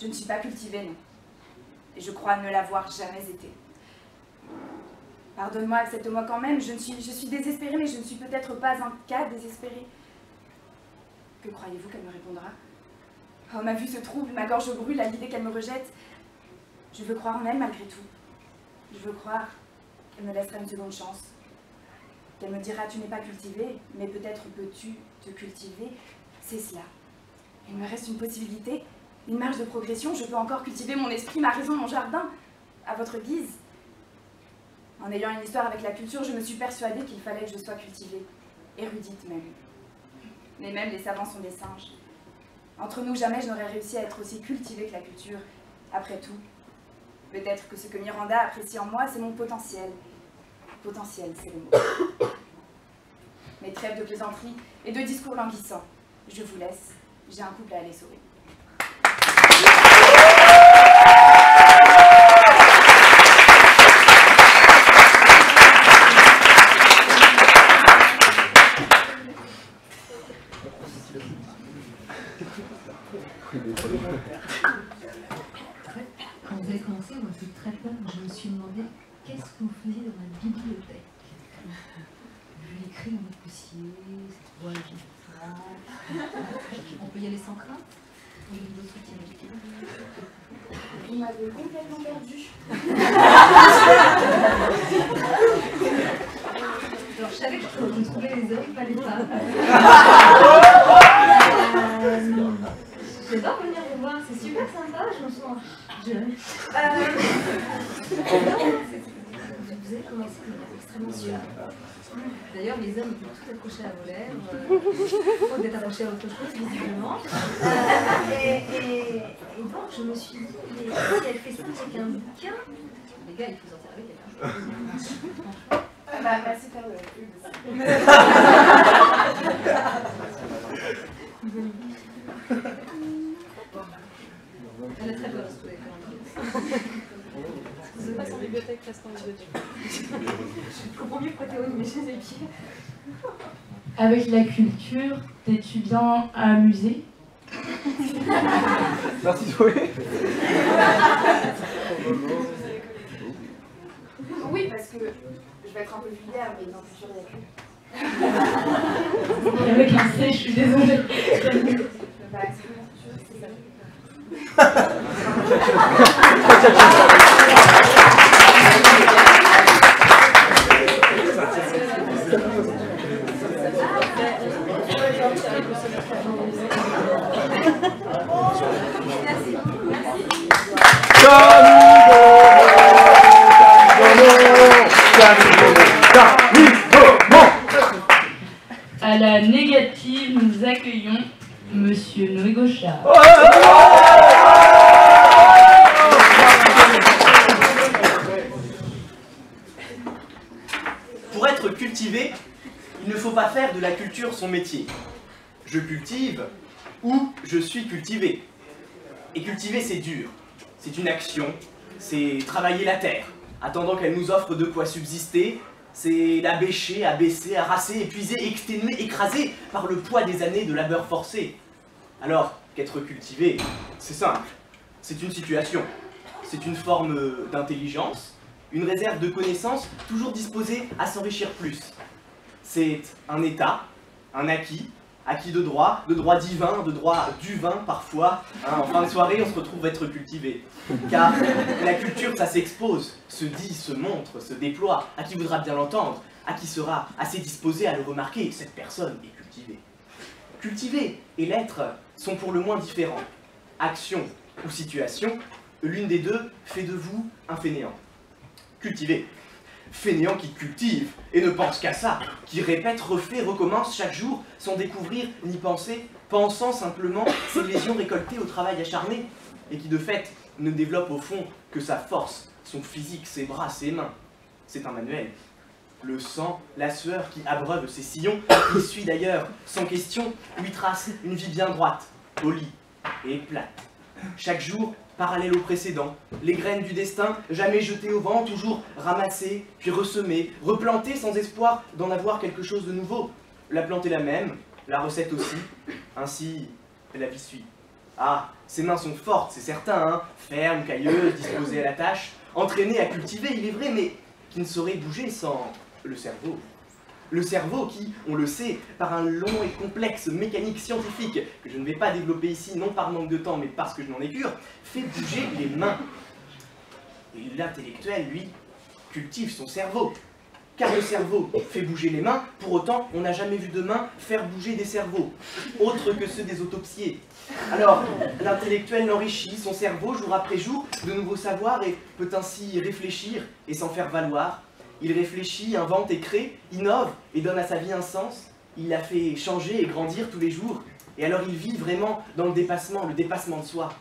Je ne suis pas cultivée, non. Et je crois ne l'avoir jamais été. Pardonne-moi, accepte-moi quand même. Je, suis, je désespérée, mais je ne suis peut-être pas un cas désespéré. Que croyez-vous qu'elle me répondra? Oh, ma vue se trouble, ma gorge brûle à l'idée qu'elle me rejette. Je veux croire en malgré tout. Je veux croire qu'elle me laissera une seconde chance. Qu'elle me dira Tu n'es pas cultivé, mais peut-être peux-tu te cultiver? C'est cela. Il me reste une possibilité, une marge de progression. Je peux encore cultiver mon esprit, ma raison, mon jardin, à votre guise. En ayant une histoire avec la culture, je me suis persuadée qu'il fallait que je sois cultivée, érudite même. Mais même les savants sont des singes. Entre nous, jamais je n'aurais réussi à être aussi cultivée que la culture. Après tout, peut-être que ce que Miranda apprécie en moi, c'est mon potentiel. Potentiel, c'est le mot. Mes trêves de plaisanterie et de discours languissants. Je vous laisse, j'ai un couple à aller sauver. Thank you. Je me suis dit, mais si elle fait ça avec un bouquin, les gars, il faut avec elle. hein. Ah bah, merci de faire le pub. Elle est très bonne, vous pouvez faire Je passe en bibliothèque, reste en bibliothèque. Je comprends mieux pourquoi Théo met chez les pieds. Avec la culture, t'es-tu bien amusé Merci Zoé. Oui, parce que je vais être un peu vulgaire, mais dans le futur, il y a que. Avec un C, je suis désolée. Bah, c'est ça. Monsieur Noé Gauchard. Pour être cultivé, il ne faut pas faire de la culture son métier. Je cultive ou je suis cultivé. Et cultiver, c'est dur. C'est une action, c'est travailler la terre, attendant qu'elle nous offre de quoi subsister. C'est la bêcher, abaisser, harasser, épuiser, exténuer, écraser par le poids des années de labeur forcé. Alors qu'être cultivé, c'est simple. C'est une situation. C'est une forme d'intelligence, une réserve de connaissances toujours disposée à s'enrichir plus. C'est un état, un acquis, acquis de droit, de droit divin, de droit du vin parfois. Hein, en fin de soirée, on se retrouve être cultivé. Car la culture, ça s'expose, se dit, se montre, se déploie. À qui voudra bien l'entendre, à qui sera assez disposé à le remarquer, cette personne est cultivée. Cultiver et l'être sont pour le moins différents. Action ou situation, l'une des deux fait de vous un fainéant. Cultiver. Fainéant qui cultive et ne pense qu'à ça, qui répète, refait, recommence chaque jour sans découvrir ni penser, pensant simplement ses lésions récoltées au travail acharné, et qui de fait ne développe au fond que sa force, son physique, ses bras, ses mains. C'est un manuel. Le sang, la sueur qui abreuve ses sillons, qui suit d'ailleurs, sans question, lui trace une vie bien droite, polie et plate. Chaque jour, parallèle au précédent, les graines du destin, jamais jetées au vent, toujours ramassées, puis ressemées, replantées sans espoir d'en avoir quelque chose de nouveau. La plante est la même, la recette aussi, ainsi la vie suit. Ah, ses mains sont fortes, c'est certain, hein, fermes, cailleuses, disposées à la tâche, entraînées à cultiver, il est vrai, mais qui ne saurait bouger sans le cerveau. Le cerveau qui, on le sait, par un long et complexe mécanique scientifique, que je ne vais pas développer ici, non par manque de temps, mais parce que je n'en ai cure, fait bouger les mains. Et l'intellectuel, lui, cultive son cerveau. Car le cerveau fait bouger les mains, pour autant, on n'a jamais vu de main faire bouger des cerveaux, autres que ceux des autopsiés. Alors, l'intellectuel n'enrichit son cerveau jour après jour de nouveaux savoirs et peut ainsi réfléchir et s'en faire valoir. Il réfléchit, invente et crée, innove et donne à sa vie un sens. Il la fait changer et grandir tous les jours. Et alors il vit vraiment dans le dépassement, le dépassement de soi.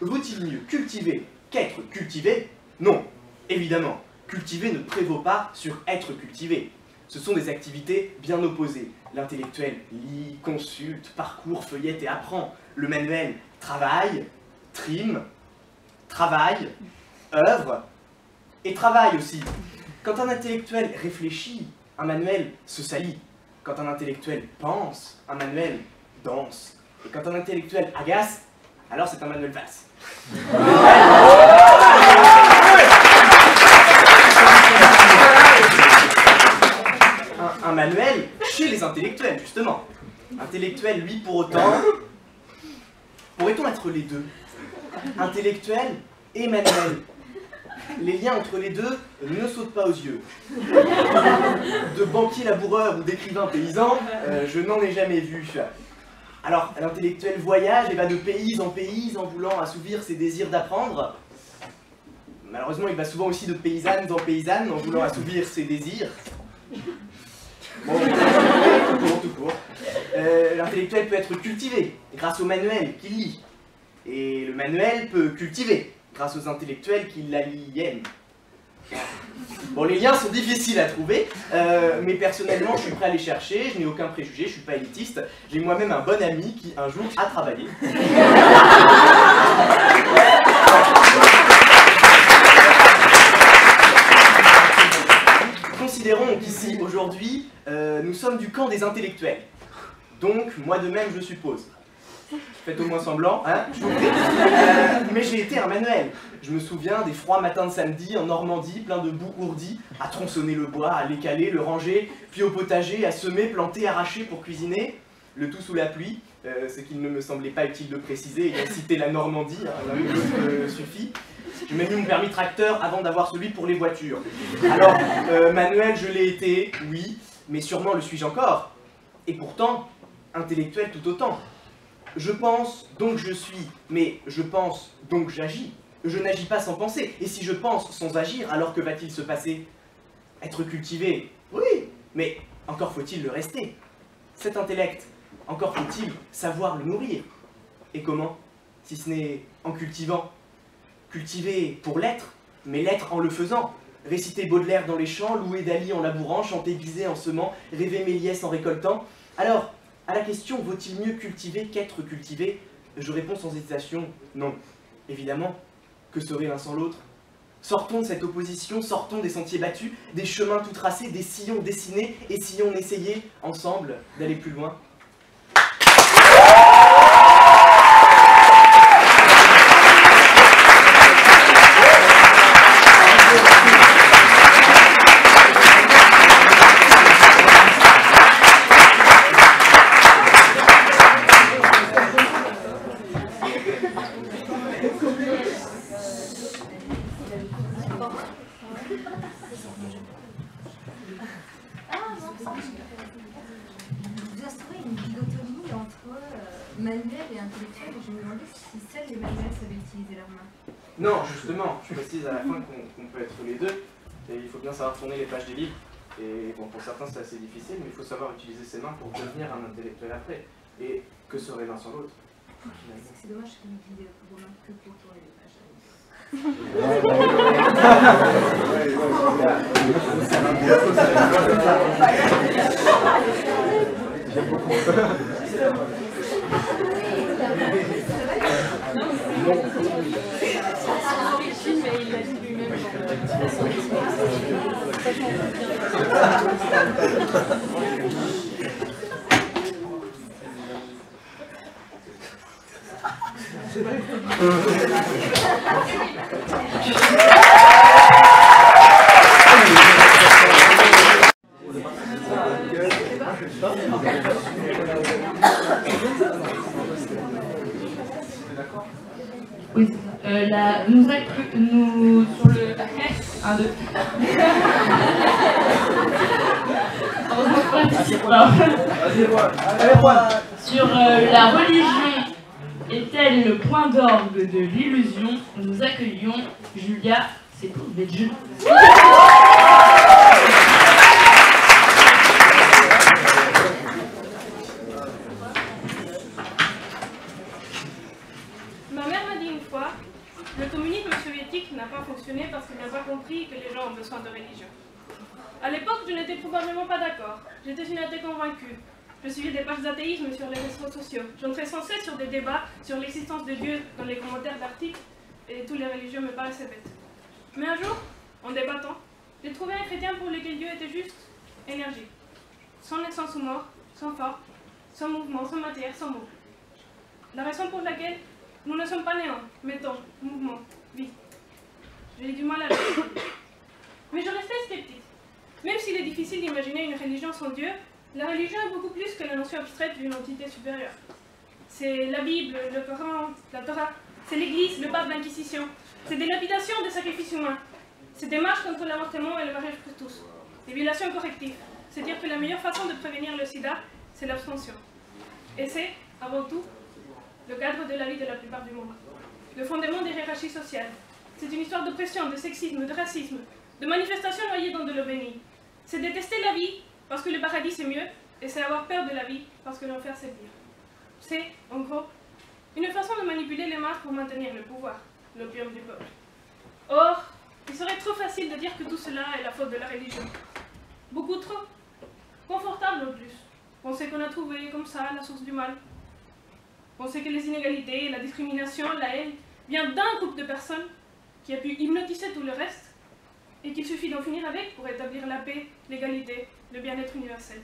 Vaut-il mieux cultiver qu'être cultivé? Non, évidemment. Cultiver ne prévaut pas sur être cultivé. Ce sont des activités bien opposées. L'intellectuel lit, consulte, parcourt, feuillette et apprend. Le manuel travaille, trime, travaille, œuvre et travaille aussi. Quand un intellectuel réfléchit, un manuel se salit. Quand un intellectuel pense, un manuel danse. Et quand un intellectuel agace, alors c'est un manuel. Un, un manuel chez les intellectuels, justement. Intellectuel, lui, pour autant, Pourrait-on être les deux? Intellectuel et manuel Les liens entre les deux ne sautent pas aux yeux. De banquier laboureur ou d'écrivain paysan, euh, je n'en ai jamais vu. Alors, l'intellectuel voyage et va de pays en pays en voulant assouvir ses désirs d'apprendre. Malheureusement, il va souvent aussi de paysannes en paysannes en voulant assouvir ses désirs. Bon, tout court, tout court. Euh, L'intellectuel peut être cultivé grâce au manuel qu'il lit. Et le manuel peut cultiver grâce aux intellectuels qui l'aliènent. Bon, les liens sont difficiles à trouver, euh, mais personnellement, je suis prêt à les chercher, je n'ai aucun préjugé, je suis pas élitiste. J'ai moi-même un bon ami qui, un jour, a travaillé. Considérons qu'ici, aujourd'hui, euh, nous sommes du camp des intellectuels. Donc, moi de même, je suppose. Faites au moins semblant, hein. Euh, Mais j'ai été un manuel. Je me souviens des froids matins de samedi en Normandie, plein de boue ourdie, à tronçonner le bois, à l'écaler, le ranger, puis au potager, à semer, planter, arracher pour cuisiner, le tout sous la pluie, euh, ce qu'il ne me semblait pas utile de préciser, ayant cité la Normandie, hein, l'un euh, suffit. J'ai même eu mon permis tracteur avant d'avoir celui pour les voitures. Alors, manuel, je l'ai été, oui, mais sûrement le suis-je encore. Et pourtant, intellectuel tout autant. Je pense, donc je suis, mais je pense, donc j'agis. Je n'agis pas sans penser. Et si je pense sans agir, alors que va-t-il se passer? Être cultivé, oui, mais encore faut-il le rester. Cet intellect, encore faut-il savoir le nourrir. Et comment? Si ce n'est en cultivant. Cultiver pour l'être, mais l'être en le faisant. Réciter Baudelaire dans les champs, louer Dali en labourant, chanter Bizet en semant, rêver Méliès en récoltant. Alors, à la question vaut-il mieux cultiver qu'être cultivé? Je réponds sans hésitation non. Évidemment, que serait l'un sans l'autre? Sortons de cette opposition, sortons des sentiers battus, des chemins tout tracés, des sillons dessinés, essayons d'essayer, ensemble, d'aller plus loin. Vous instaurez une dichotomie entre euh, manuel et intellectuel et je me demandais si seuls les manuels savaient utiliser leurs mains. Non, justement, je précise à la fin qu'on qu'on peut être les deux, et il faut bien savoir tourner les pages des livres. Et bon, pour certains c'est assez difficile, mais il faut savoir pour devenir un intellectuel après. Et que serait l'un sans l'autre C'est dommage mains que pour mais il l'a dit lui-même. Oui, euh, la, nous, nous, sur le. Un, deux. Heureusement que je participe pas. Sur euh, la religion est-elle le point d'orgue de l'illusion Nous accueillons Julia? Sepulveda. Ma mère m'a dit une fois, le communisme soviétique n'a pas fonctionné parce qu'il n'a pas compris que les gens ont besoin de religion. À l'époque, je n'étais probablement pas d'accord. J'étais une athée convaincue. Je suivais des pages d'athéisme sur les réseaux sociaux. J'entrais sans cesse sur des débats sur l'existence de Dieu dans les commentaires d'articles et tous les religieux me paraissaient bêtes. Mais un jour, en débattant, j'ai trouvé un chrétien pour lequel Dieu était juste énergie. Sans naissance ou mort, sans forme, sans mouvement, sans matière, sans mots. La raison pour laquelle nous ne sommes pas néants, mais temps, mouvement, vie. J'ai du mal à le dire. Mais je restais sceptique. Même s'il est difficile d'imaginer une religion sans Dieu, la religion est beaucoup plus que la notion abstraite d'une entité supérieure. c'est la Bible, le Coran, la Torah, c'est l'Église, le pape, l'Inquisition. C'est des lapidations, des sacrifices humains. C'est des marches contre l'avortement et le mariage pour tous. Des violations correctives. C'est dire que la meilleure façon de prévenir le sida, c'est l'abstention. Et c'est, avant tout, le cadre de la vie de la plupart du monde. Le fondement des hiérarchies sociales. C'est une histoire d'oppression, de sexisme, de racisme, de manifestations noyées dans de l'eau. C'est détester la vie parce que le paradis c'est mieux, et c'est avoir peur de la vie parce que l'enfer c'est pire. C'est, en gros, une façon de manipuler les masses pour maintenir le pouvoir, l'opium du peuple. Or, il serait trop facile de dire que tout cela est la faute de la religion. Beaucoup trop. Confortable en plus. Penser qu'on a trouvé comme ça la source du mal. Penser que les inégalités, la discrimination, la haine viennent d'un groupe de personnes qui a pu hypnotiser tout le reste et qu'il suffit d'en finir avec pour établir la paix, l'égalité, le bien-être universel.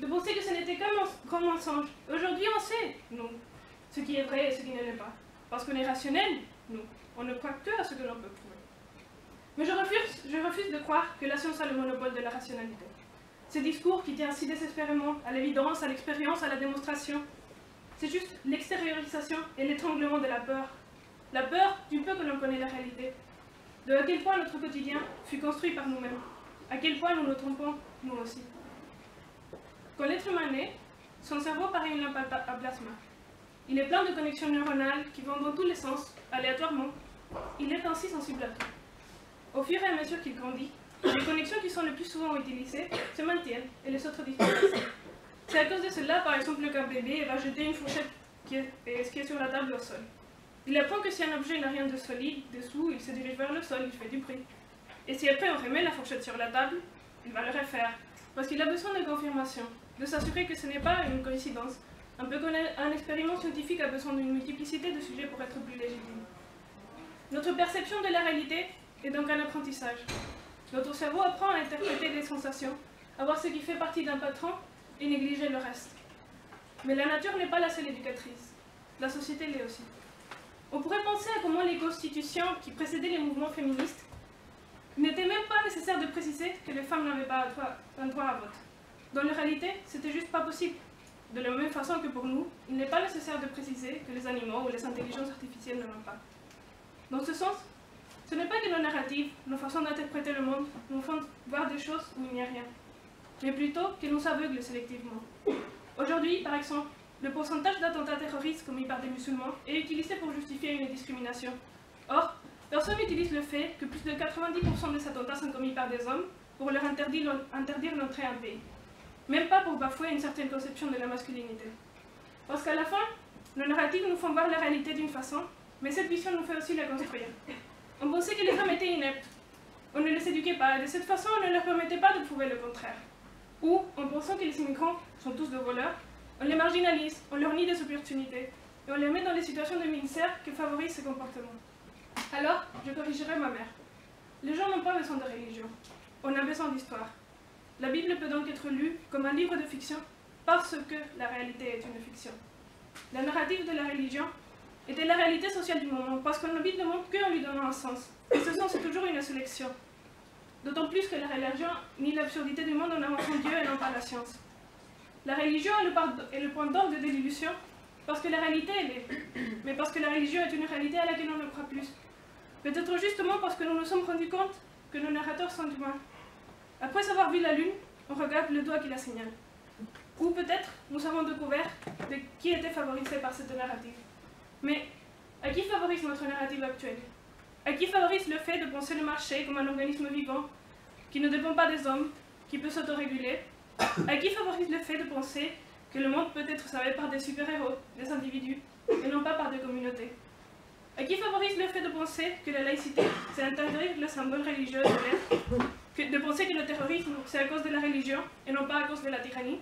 De penser que ce n'était qu'un grand mensonge. Aujourd'hui, on sait, nous, ce qui est vrai et ce qui ne l'est pas. Parce qu'on est rationnel, nous. On ne croit que à ce que l'on peut prouver. Mais je refuse, je refuse de croire que la science a le monopole de la rationalité. Ces discours qui tiennent si désespérément à l'évidence, à l'expérience, à la démonstration, c'est juste l'extériorisation et l'étranglement de la peur. La peur du peu que l'on connaît la réalité. De à quel point notre quotidien fut construit par nous-mêmes. À quel point nous nous trompons, nous aussi. Quand l'être humain naît, son cerveau paraît une lampe à plasma. Il est plein de connexions neuronales qui vont dans tous les sens, aléatoirement. Il est ainsi sensible à tout. Au fur et à mesure qu'il grandit, les connexions qui sont le plus souvent utilisées se maintiennent et les autres disparaissent. C'est à cause de cela, par exemple, qu'un bébé va jeter une fourchette qui est, qui est sur la table au sol. Il apprend que si un objet n'a rien de solide dessous, il se dirige vers le sol, il fait du bruit. Et si après on remet la fourchette sur la table, il va le refaire, parce qu'il a besoin de confirmation, de s'assurer que ce n'est pas une coïncidence, un peu comme un expériment scientifique a besoin d'une multiplicité de sujets pour être plus légitime. Notre perception de la réalité est donc un apprentissage. Notre cerveau apprend à interpréter des sensations, à voir ce qui fait partie d'un patron et négliger le reste. Mais la nature n'est pas la seule éducatrice. La société l'est aussi. On pourrait penser à comment les constitutions qui précédaient les mouvements féministes n'étaient même pas nécessaire de préciser que les femmes n'avaient pas un droit à vote. Dans la réalité, c'était juste pas possible. De la même façon que pour nous, il n'est pas nécessaire de préciser que les animaux ou les intelligences artificielles ne l'ont pas. Dans ce sens, ce n'est pas que nos narratives, nos façons d'interpréter le monde, nous font voir des choses où il n'y a rien, mais plutôt que nous aveuglent sélectivement. Aujourd'hui, par exemple, le pourcentage d'attentats terroristes commis par des musulmans est utilisé pour justifier une discrimination. Or, personne n'utilise le fait que plus de 90% des attentats sont commis par des hommes pour leur interdire, l'entrée un pays. Même pas pour bafouer une certaine conception de la masculinité. Parce qu'à la fin, nos narratifs nous font voir la réalité d'une façon, mais cette vision nous fait aussi la construire. On pensait que les hommes étaient ineptes. On ne les éduquait pas, et de cette façon, on ne leur permettait pas de prouver le contraire. Ou, en pensant que les immigrants sont tous de voleurs, on les marginalise, on leur nie des opportunités, et on les met dans les situations de ministère qui favorisent ce comportement. Alors, je corrigerai ma mère. Les gens n'ont pas besoin de religion, on a besoin d'histoire. La Bible peut donc être lue comme un livre de fiction parce que la réalité est une fiction. La narrative de la religion était la réalité sociale du moment parce qu'on habite le monde qu'en lui donnant un sens. Et ce sens est toujours une sélection. D'autant plus que la religion nie l'absurdité du monde en avançant Dieu et non pas la science. La religion est le point d'orgue de l'illusion parce que la réalité elle est, mais parce que la religion est une réalité à laquelle on ne croit plus. Peut-être justement parce que nous nous sommes rendus compte que nos narrateurs sont humains. Après avoir vu la lune, on regarde le doigt qui la signale. Ou peut-être nous avons découvert de qui était favorisé par cette narrative. Mais à qui favorise notre narrative actuelle? À qui favorise le fait de penser le marché comme un organisme vivant qui ne dépend pas des hommes, qui peut s'autoréguler À qui favorise le fait de penser que le monde peut être sauvé par des super-héros, des individus, et non pas par des communautés? À qui favorise le fait de penser que la laïcité, c'est interdire le symbole religieux de l'être De penser que le terrorisme, c'est à cause de la religion et non pas à cause de la tyrannie?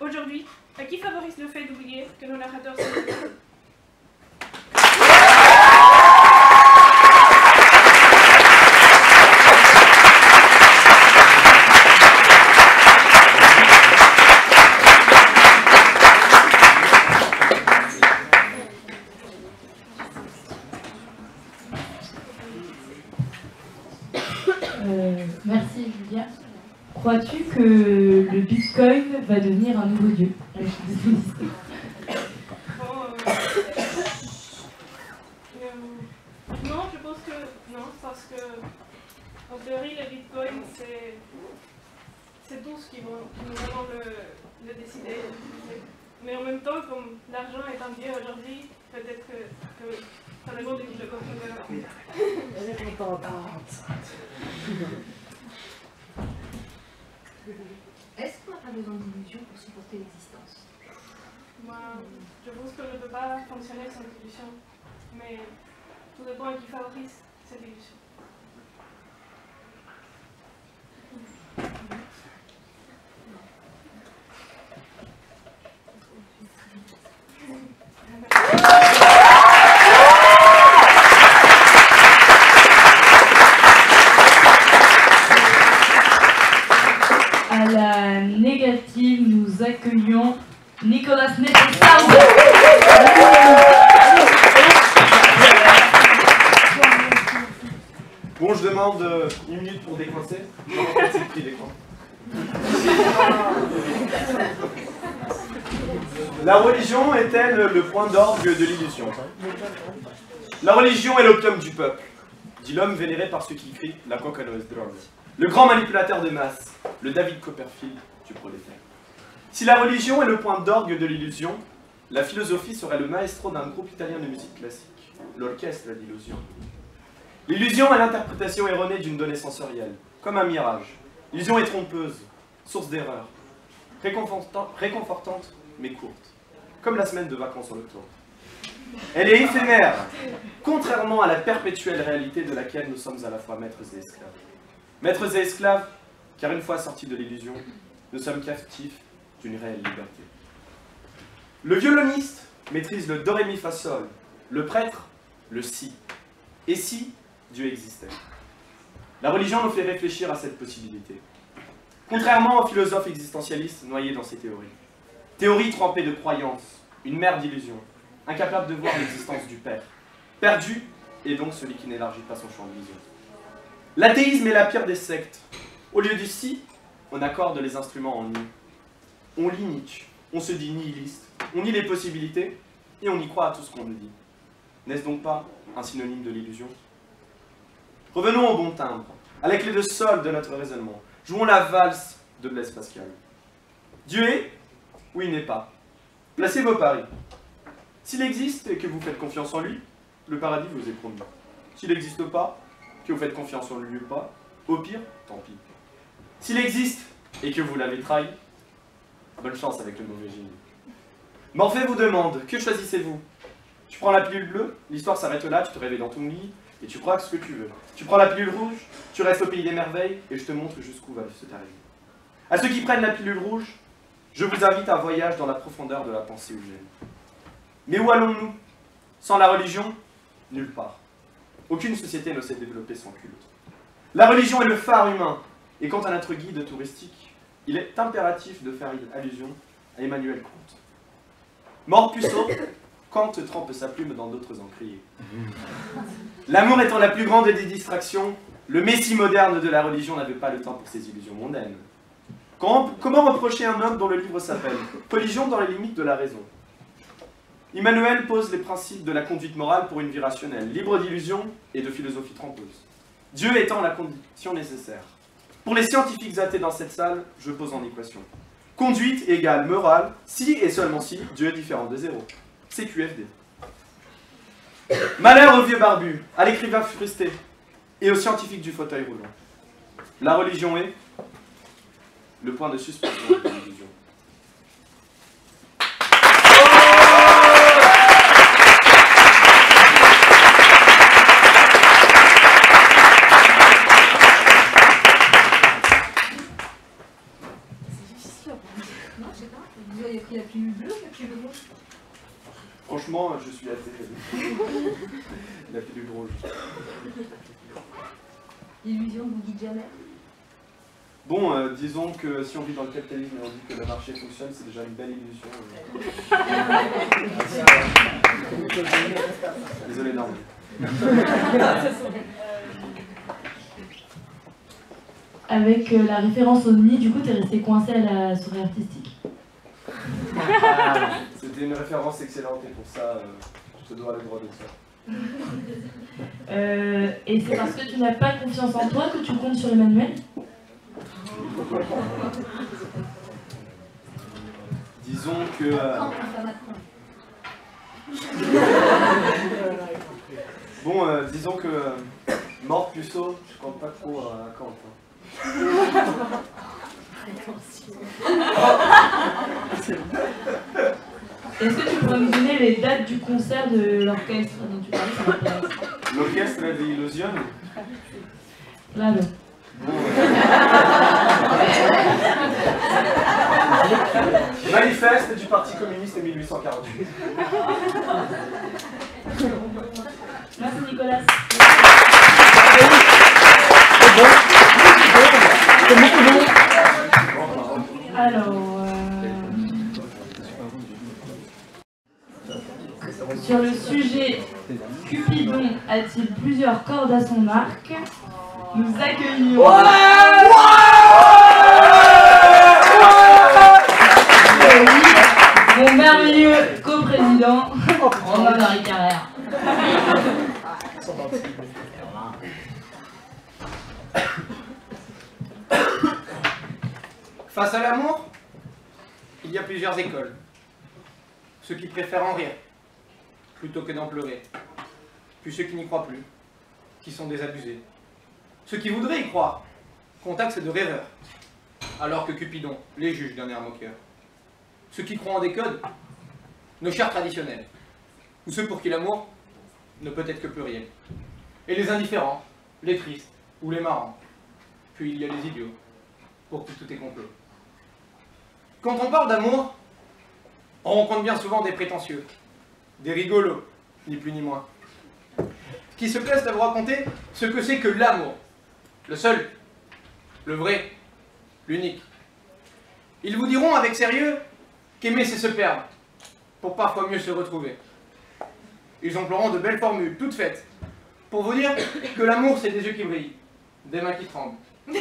Aujourd'hui, à qui favorise le fait d'oublier que nos narrateurs sont Crois-tu que le Bitcoin va devenir un nouveau dieu Bon, théorie, le bitcoin, c'est. C'est tous qui, vont, qui nous allons le, le décider. Mais en même temps, comme l'argent est un bien aujourd'hui, peut-être que, que ça le monde le comprendra. Est-ce qu'on n'a pas besoin d'illusions pour supporter l'existence Moi, je pense qu'on ne peut pas fonctionner sans illusion. Mais tout dépend qui favorise cette illusion. À la négative, nous accueillons Nicolas Nepesau. Bon, je demande euh, une minute pour décoincer. Non, en fait, c'est le prix d'écran. La religion est-elle le point d'orgue de l'illusion La religion est l'opium du peuple, dit l'homme vénéré par ceux qui crient la coca. Le grand manipulateur de masse, le David Copperfield du prolétaire. Si la religion est le point d'orgue de l'illusion, la philosophie serait le maestro d'un groupe italien de musique classique, l'orchestre d'illusion. L'illusion est l'interprétation erronée d'une donnée sensorielle, comme un mirage. L'illusion est trompeuse, source d'erreur, réconfortant- réconfortante mais courte, comme la semaine de vacances en octobre. Elle est éphémère, contrairement à la perpétuelle réalité de laquelle nous sommes à la fois maîtres et esclaves. Maîtres et esclaves, car une fois sortis de l'illusion, nous sommes captifs d'une réelle liberté. Le violoniste maîtrise le do, ré, mi, fa, sol, le prêtre, le si. Et si Dieu existait? La religion nous fait réfléchir à cette possibilité. Contrairement aux philosophes existentialistes noyés dans ces théories. Théories trempées de croyances, une mer d'illusions, incapable de voir l'existence du Père. Perdu est donc celui qui n'élargit pas son champ de vision. L'athéisme est la pire des sectes. Au lieu du si, on accorde les instruments en ni. On lit on se dit nihiliste, on nie les possibilités et on y croit à tout ce qu'on nous dit. N'est-ce donc pas un synonyme de l'illusion? Revenons au bon timbre, à la clé de sol de notre raisonnement. Jouons la valse de Blaise Pascal. Dieu est ou il n'est pas Placez vos paris. S'il existe et que vous faites confiance en lui, le paradis vous est promis. S'il n'existe pas, que vous faites confiance en lui ou pas, au pire, tant pis. S'il existe et que vous l'avez trahi, bonne chance avec le mauvais génie. Morphée vous demande, que choisissez-vous? Tu prends la pilule bleue, l'histoire s'arrête là, tu te réveilles dans ton lit, et tu crois que ce que tu veux. Tu prends la pilule rouge, tu restes au pays des merveilles, et je te montre jusqu'où va se t'arriver. À ceux qui prennent la pilule rouge, je vous invite à un voyage dans la profondeur de la pensée humaine. Mais où allons-nous? Sans la religion? Nulle part. Aucune société ne s'est développée sans culte. La religion est le phare humain, et quant à notre guide touristique, il est impératif de faire allusion à Emmanuel Comte. Mort puceau, Kant trempe sa plume dans d'autres encriers. L'amour étant la plus grande des distractions, le messie moderne de la religion n'avait pas le temps pour ses illusions mondaines. Comment, reprocher un homme dont le livre s'appelle Religion dans les limites de la raison Emmanuel pose les principes de la conduite morale pour une vie rationnelle, libre d'illusions et de philosophie trompeuse. Dieu étant la condition nécessaire. Pour les scientifiques athées dans cette salle, je pose en équation. Conduite égale morale, si et seulement si Dieu est différent de zéro. C'est QFD. Malheur au vieux barbu, à l'écrivain frustré et aux scientifiques du fauteuil roulant. La religion est le point de suspension de l'illusion. C'est difficile. Non, je sais pas. Vous avez pris la pilule bleue ou la pilule rouge Franchement, je suis athée. La pilule rouge. L'illusion ne vous guide jamais Bon, euh, disons que si on vit dans le capitalisme et on dit que le marché fonctionne, c'est déjà une belle illusion. euh. Désolé, non. Avec euh, la référence au nid, du coup, t'es resté coincé à la soirée artistique. C'était une référence excellente et pour ça, euh, je te dois le droit de ça. Euh, et c'est parce que tu n'as pas confiance en toi que tu comptes sur Emmanuel? Disons que. euh, Bon, euh, disons que. euh, mort Puceau, je compte pas trop à Kant. hein. Est-ce que tu pourrais me donner les dates du concert de l'orchestre dont tu parlais. L'orchestre de Illusion. Là, là. Manifeste du Parti communiste 1848. Merci Nicolas. Alors, sur le sujet Cupidon a-t-il plusieurs cordes à son arc Nous accueillons Oui, mon merveilleux coprésident Romain-Marie Carrère. Face à l'amour, il y a plusieurs écoles. Ceux qui préfèrent en rire, plutôt que d'en pleurer. Puis ceux qui n'y croient plus, qui sont désabusés. Ceux qui voudraient y croire, contactent de rêveurs, alors que Cupidon les juge d'un air moqueur. Ceux qui croient en des codes, nos chars traditionnels, ou ceux pour qui l'amour ne peut être que pluriel. Et les indifférents, les tristes ou les marrants. Puis il y a les idiots, pour qui tout est complot. Quand on parle d'amour, on rencontre bien souvent des prétentieux, des rigolos, ni plus ni moins, qui se plaisent à vous raconter ce que c'est que l'amour, le seul, le vrai, l'unique. Ils vous diront avec sérieux qu'aimer c'est se perdre, pour parfois mieux se retrouver. Ils emploieront de belles formules, toutes faites, pour vous dire que l'amour c'est des yeux qui brillent, des mains qui tremblent. Ils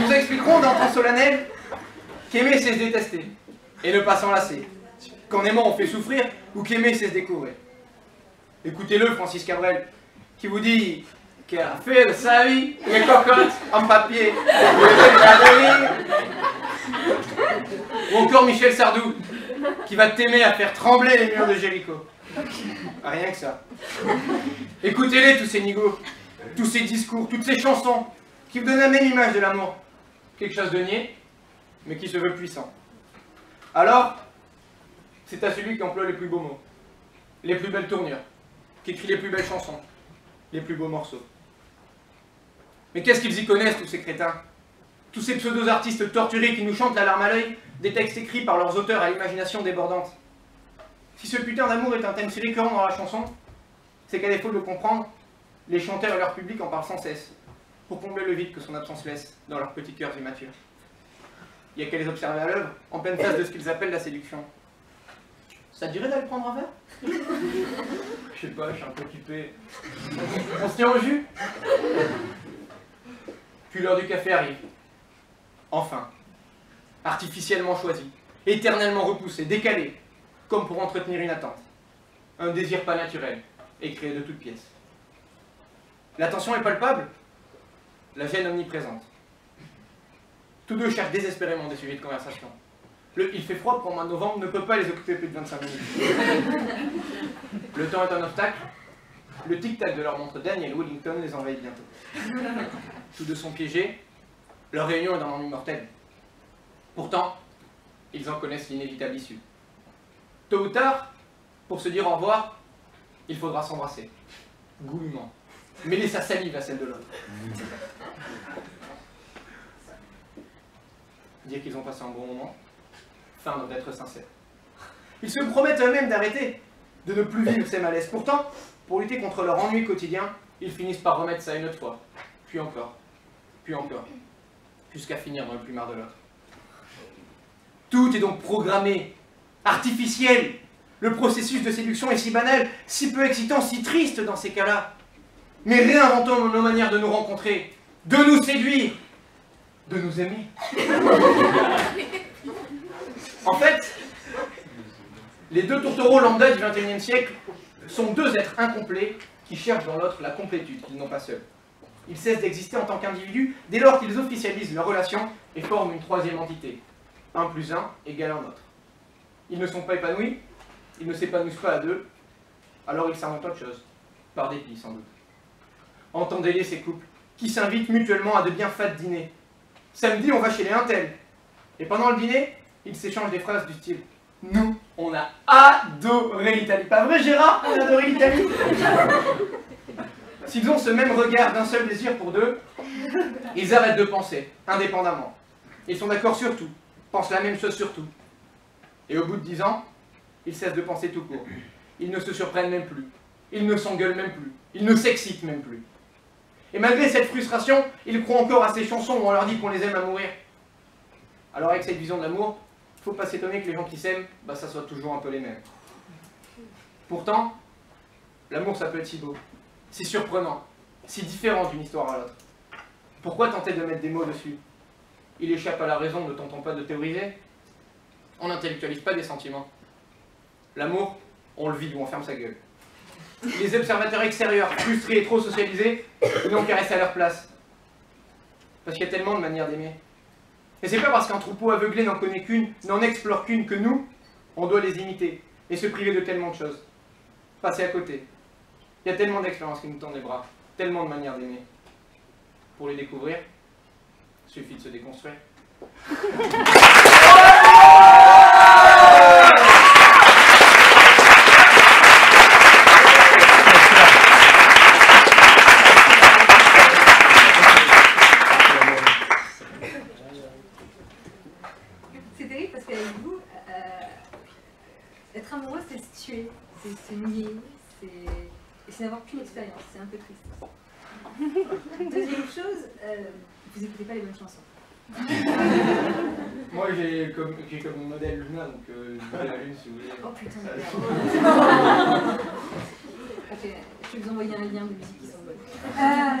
nous expliqueront d'un temps solennel qu'aimer c'est se détester et ne pas s'enlacer. Qu'en aimant on fait souffrir ou qu'aimer c'est se découvrir. Écoutez-le, Francis Cabrel, qui vous dit qu'il a fait de sa vie les cocottes en papier. Ou encore Michel Sardou, qui va t'aimer à faire trembler les murs de Jéricho. Rien que ça. Écoutez-les, tous ces nigauds, tous ces discours, toutes ces chansons, qui vous donnent la même image de l'amour. Quelque chose de niais, mais qui se veut puissant. Alors, c'est à celui qui emploie les plus beaux mots, les plus belles tournures, qui écrit les plus belles chansons, les plus beaux morceaux. Mais qu'est-ce qu'ils y connaissent, tous ces crétins? Tous ces pseudo-artistes torturés qui nous chantent la larme à l'œil des textes écrits par leurs auteurs à l'imagination débordante. Si ce putain d'amour est un thème si récurrent dans la chanson, c'est qu'à défaut de le comprendre, les chanteurs et leur public en parlent sans cesse, pour combler le vide que son absence laisse dans leurs petits cœurs immatures. Il y a qu'à les observer à l'œuvre, en pleine phase de ce qu'ils appellent la séduction. Ça dirait d'aller prendre un verre? Je sais pas, je suis un peu occupé. On se tient au jus? Puis l'heure du café arrive. Enfin. Artificiellement choisi, éternellement repoussé, décalé, comme pour entretenir une attente. Un désir pas naturel, et créé de toutes pièces. La tension est palpable, la gêne omniprésente. Tous deux cherchent désespérément des sujets de conversation. Le il fait froid pour mois de novembre ne peut pas les occuper plus de 25 minutes. Le temps est un obstacle. Le tic-tac de leur montre Daniel Wellington les envahit bientôt. Tous deux sont piégés. Leur réunion est dans l'ennui mortel. Pourtant, ils en connaissent l'inévitable issue. Tôt ou tard, pour se dire au revoir, il faudra s'embrasser. Goulûment. Mêler sa salive à celle de l'autre. Dire qu'ils ont passé un bon moment, feindre d'être sincères. Ils se promettent eux-mêmes d'arrêter, de ne plus vivre ces malaises. Pourtant, pour lutter contre leur ennui quotidien, ils finissent par remettre ça une autre fois, puis encore, puis encore, jusqu'à finir dans le plumard de l'autre. Tout est donc programmé, artificiel. Le processus de séduction est si banal, si peu excitant, si triste dans ces cas-là. Mais réinventons nos manières de nous rencontrer, de nous séduire, de nous aimer. En fait, Les deux tourtereaux lambda du XXIe siècle sont deux êtres incomplets qui cherchent dans l'autre la complétude qu'ils n'ont pas seuls. Ils cessent d'exister en tant qu'individus dès lors qu'ils officialisent leur relation et forment une troisième entité. 1 plus 1 égale un autre. Ils ne sont pas épanouis, ils ne s'épanouissent pas à deux, alors ils s'inventent autre chose. Par dépit, sans doute. Entendez-les, ces couples, qui s'invitent mutuellement à de bien fat dîners. Samedi, on va chez les Intel. Et pendant le dîner, ils s'échangent des phrases du style Nous, on a adoré l'Italie. Pas vrai, Gérard? On a adoré l'Italie? S'ils ont ce même regard d'un seul désir pour deux, ils arrêtent de penser, indépendamment. Ils sont d'accord sur tout, pensent la même chose sur tout. Et au bout de dix ans, ils cessent de penser tout court. Ils ne se surprennent même plus. Ils ne s'engueulent même plus. Ils ne s'excitent même plus. Et malgré cette frustration, ils croient encore à ces chansons où on leur dit qu'on les aime à mourir. Alors avec cette vision de l'amour, faut pas s'étonner que les gens qui s'aiment, bah ça soit toujours un peu les mêmes. Pourtant, l'amour ça peut être si beau, si surprenant, si différent d'une histoire à l'autre. Pourquoi tenter de mettre des mots dessus? Il échappe à la raison, ne tentons pas de théoriser. On n'intellectualise pas des sentiments. L'amour, on le vit ou on ferme sa gueule. Les observateurs extérieurs, frustrés et trop socialisés, n'ont qu'à rester à leur place. Parce qu'il y a tellement de manières d'aimer. Et c'est pas parce qu'un troupeau aveuglé n'en connaît qu'une, n'en explore qu'une que nous, on doit les imiter et se priver de tellement de choses. Passer à côté. Il y a tellement d'expériences qui nous tendent les bras, tellement de manières d'aimer. Pour les découvrir, il suffit de se déconstruire. C'est terrible parce qu'avec vous, euh, être amoureux, c'est se tuer, c'est se nier, c'est et c'est n'avoir qu'une expérience, c'est un peu triste. Deuxième chose, euh, vous écoutez pas les bonnes chansons. Moi j'ai comme, j'ai comme modèle Luna, donc euh, je vous la lune si vous voulez. Oh putain merde. Je vais vous envoyer un lien de musique qui sont bonnes. Euh,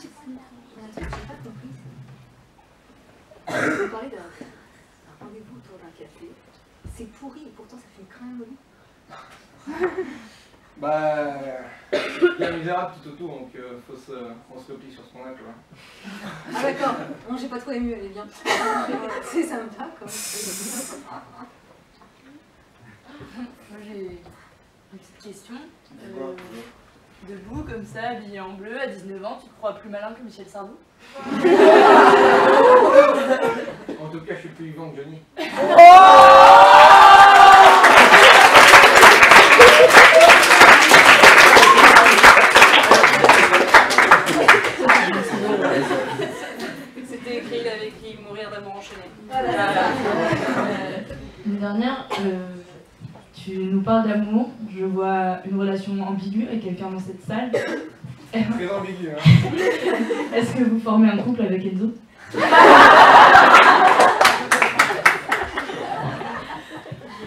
j'ai pas compris. Vous parlez d'un rendez-vous autour d'un café. C'est pourri et pourtant ça fait quand même joli. Bah, il y a misérable tout autour, donc euh, faut se, on se replie sur ce qu'on a, quoi. Ah d'accord, non j'ai pas trop ému, elle est bien. C'est sympa quoi. Moi j'ai une petite question. Euh, debout comme ça, habillé en bleu, à 19 ans, tu te crois plus malin que Michel Sardou? En tout cas, je suis plus vivant que Johnny écrit, il avait écrit Mourir d'amour enchaîné. Euh, Euh, tu nous parles d'amour, je vois une relation ambiguë avec quelqu'un dans cette salle. Très ambigu, hein. Est-ce que vous formez un couple avec Enzo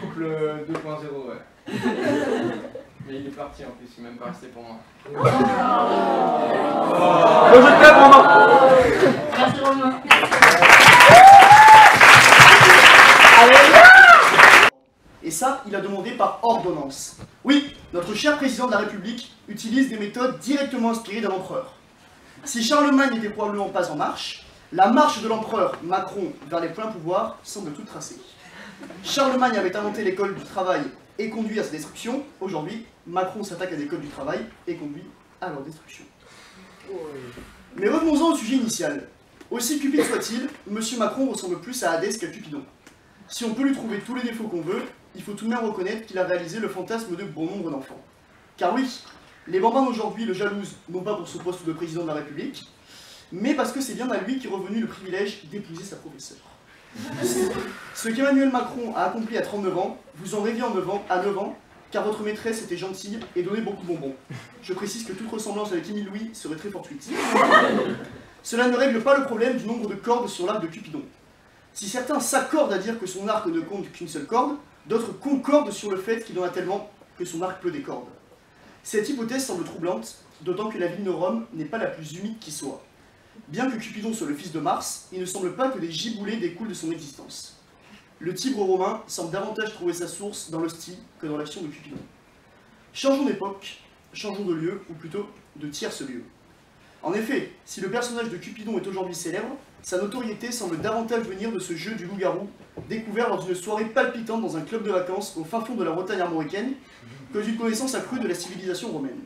Couple euh, 2.0, ouais. Mais il est parti en plus, il est même pas resté pour moi. Bon, je t'aime, Romain Merci Romain. Et ça, il a demandé par ordonnance. Oui, notre cher président de la République utilise des méthodes directement inspirées d'un empereur. Si Charlemagne n'était probablement pas en marche, la marche de l'empereur Macron vers les pleins pouvoirs semble toute tracée. Charlemagne avait inventé l'école du travail et conduit à sa destruction. Aujourd'hui, Macron s'attaque à l'école du travail et conduit à leur destruction. Mais revenons-en au sujet initial. Aussi cupide soit-il, Monsieur Macron ressemble plus à Hadès qu'à Cupidon. Si on peut lui trouver tous les défauts qu'on veut, il faut tout de même reconnaître qu'il a réalisé le fantasme de bon nombre d'enfants. Car oui, les bambins d'aujourd'hui le jalousent, non pas pour ce poste de président de la République, mais parce que c'est bien à lui qu'est revenu le privilège d'épouser sa professeure. Ce qu'Emmanuel Macron a accompli à 39 ans, vous en rêviez en 9 ans, à 9 ans, car votre maîtresse était gentille et donnait beaucoup de bonbons. Je précise que toute ressemblance avec Émile Louis serait très fortuite. Cela ne règle pas le problème du nombre de cordes sur l'arc de Cupidon. Si certains s'accordent à dire que son arc ne compte qu'une seule corde, d'autres concordent sur le fait qu'il en a tellement que son arc pleut des cordes. Cette hypothèse semble troublante, d'autant que la ville de Rome n'est pas la plus humide qui soit. Bien que Cupidon soit le fils de Mars, il ne semble pas que des giboulées découlent de son existence. Le Tibre romain semble davantage trouver sa source dans style que dans l'action de Cupidon. Changeons d'époque, changeons de lieu, ou plutôt de tierce lieu. En effet, si le personnage de Cupidon est aujourd'hui célèbre, sa notoriété semble davantage venir de ce jeu du loup-garou, découvert lors d'une soirée palpitante dans un club de vacances au fin fond de la Bretagne armoricaine, que d'une connaissance accrue de la civilisation romaine.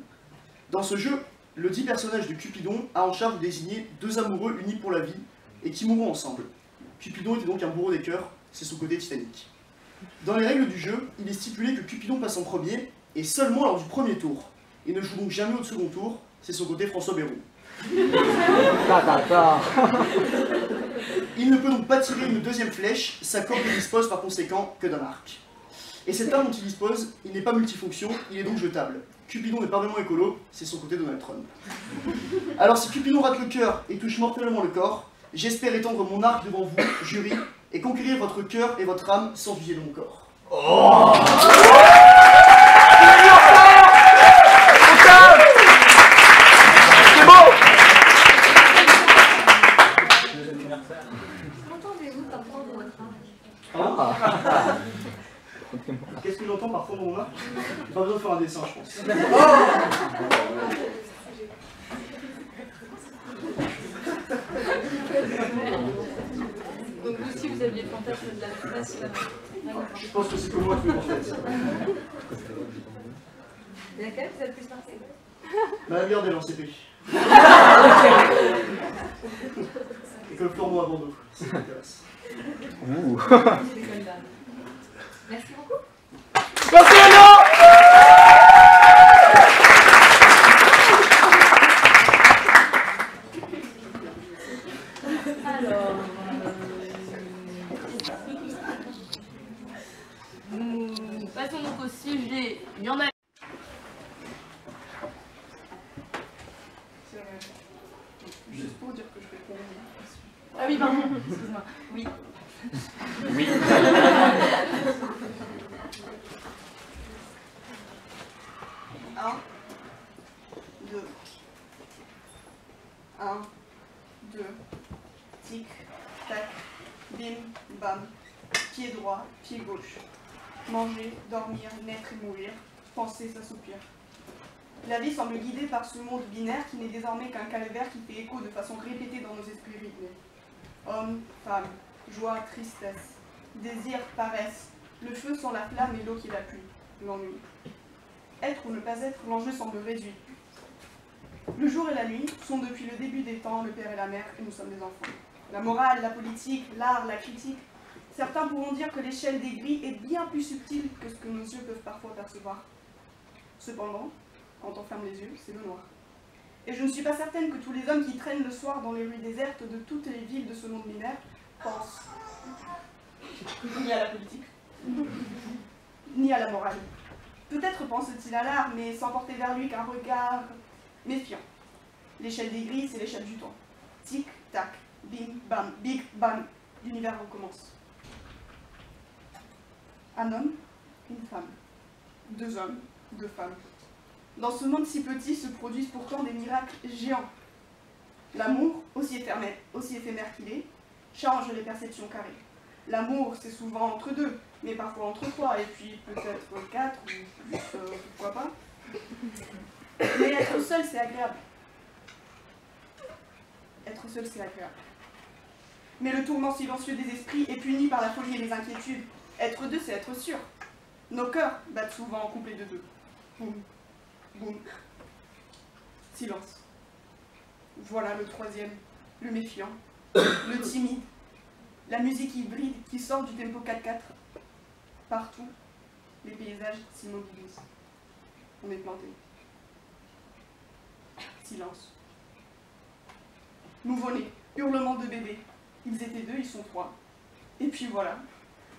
Dans ce jeu, le dit personnage de Cupidon a en charge de désigner deux amoureux unis pour la vie et qui mourront ensemble. Cupidon était donc un bourreau des cœurs, c'est son côté titanique. Dans les règles du jeu, il est stipulé que Cupidon passe en premier, et seulement lors du premier tour, et ne joue donc jamais au second tour, c'est son côté François Bayrou. Il ne peut donc pas tirer une deuxième flèche, sa corde ne dispose par conséquent que d'un arc. Et cette arme dont il dispose, il n'est pas multifonction, il est donc jetable. Cupidon n'est pas vraiment écolo, c'est son côté Donald Trump. Alors si Cupidon rate le cœur et touche mortellement le corps, j'espère étendre mon arc devant vous, jury, et conquérir votre cœur et votre âme sans user de mon corps. Qu'entendez-vous par fondre votre âme Ah. Qu'est-ce que j'entends par fondre mon arc J'ai pas besoin de faire un dessin, je pense. Donc vous aussi, vous aviez le fantasme de la classe. euh, Je pense que c'est que moi qui me fait. Laquelle vous avez le plus marqué Ma merde est lancée École Flormont à Bordeaux, ça t'intéresse. Merci beaucoup. Merci Léon Alors, euh, nous passons donc au sujet. Il y en a. Juste pour dire que je réponds. Ah oui, pardon, excuse-moi. Oui. Oui. Un, deux. Un, deux. Tic, tac, bim, bam. Pied droit, pied gauche. Manger, dormir, naître et mourir. Penser, s'assoupir. La vie semble guidée par ce monde binaire qui n'est désormais qu'un calvaire qui fait écho de façon répétée dans nos esprits rythmés. Homme, femme, joie, tristesse, désir, paresse, le feu sans la flamme et l'eau qui la pluie, l'ennui. Être ou ne pas être, l'enjeu semble réduit. Le jour et la nuit sont depuis le début des temps le père et la mère et nous sommes des enfants. La morale, la politique, l'art, la critique, certains pourront dire que l'échelle des gris est bien plus subtile que ce que nos yeux peuvent parfois percevoir. Cependant, quand on ferme les yeux, c'est le noir. Et je ne suis pas certaine que tous les hommes qui traînent le soir dans les rues désertes de toutes les villes de ce monde binaire pensent ni à la politique, ni à la morale. Peut-être pense-t-il à l'art, mais sans porter vers lui qu'un regard méfiant. L'échelle des gris, c'est l'échelle du temps. Tic, tac, bim, bam, big, bam, l'univers recommence. Un homme, une femme. Deux hommes, deux femmes. Dans ce monde si petit se produisent pourtant des miracles géants. L'amour, aussi éphémère, aussi éphémère qu'il est, change les perceptions carrées. L'amour, c'est souvent entre deux, mais parfois entre trois, et puis peut-être quatre ou plus, euh, pourquoi pas. Mais être seul, c'est agréable. Être seul, c'est agréable. Mais le tourment silencieux des esprits est puni par la folie et les inquiétudes. Être deux, c'est être sûr. Nos cœurs battent souvent en couplets de deux. Boum. Silence. Voilà le troisième, le méfiant, le timide, la musique hybride qui sort du tempo 4-4. Partout, les paysages s'immobilisent. On est planté. Silence. Nouveau-né, hurlement de bébé. Ils étaient deux, ils sont trois. Et puis voilà.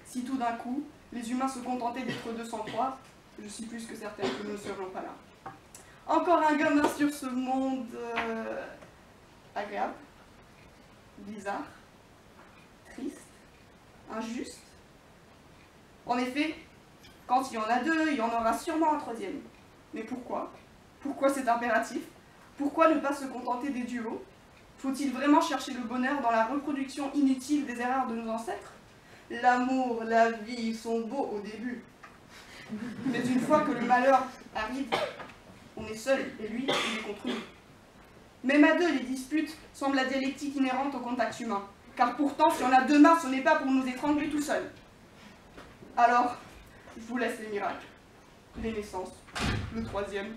Si tout d'un coup, les humains se contentaient d'être 203, je suis plus que certaine que nous ne serions pas là. Encore un gamin sur ce monde euh, agréable, bizarre, triste, injuste. En effet, quand il y en a deux, il y en aura sûrement un troisième. Mais pourquoi? Pourquoi c'est impératif? Pourquoi ne pas se contenter des duos? Faut-il vraiment chercher le bonheur dans la reproduction inutile des erreurs de nos ancêtres? L'amour, la vie sont beaux au début. Mais une fois que le malheur arrive, on est seul et lui, il est contre nous. Même à deux, les disputes semblent la dialectique inhérente au contact humain. Car pourtant, si on a deux mains, ce n'est pas pour nous étrangler tout seul. Alors, je vous laisse les miracles. Les naissances. Le troisième.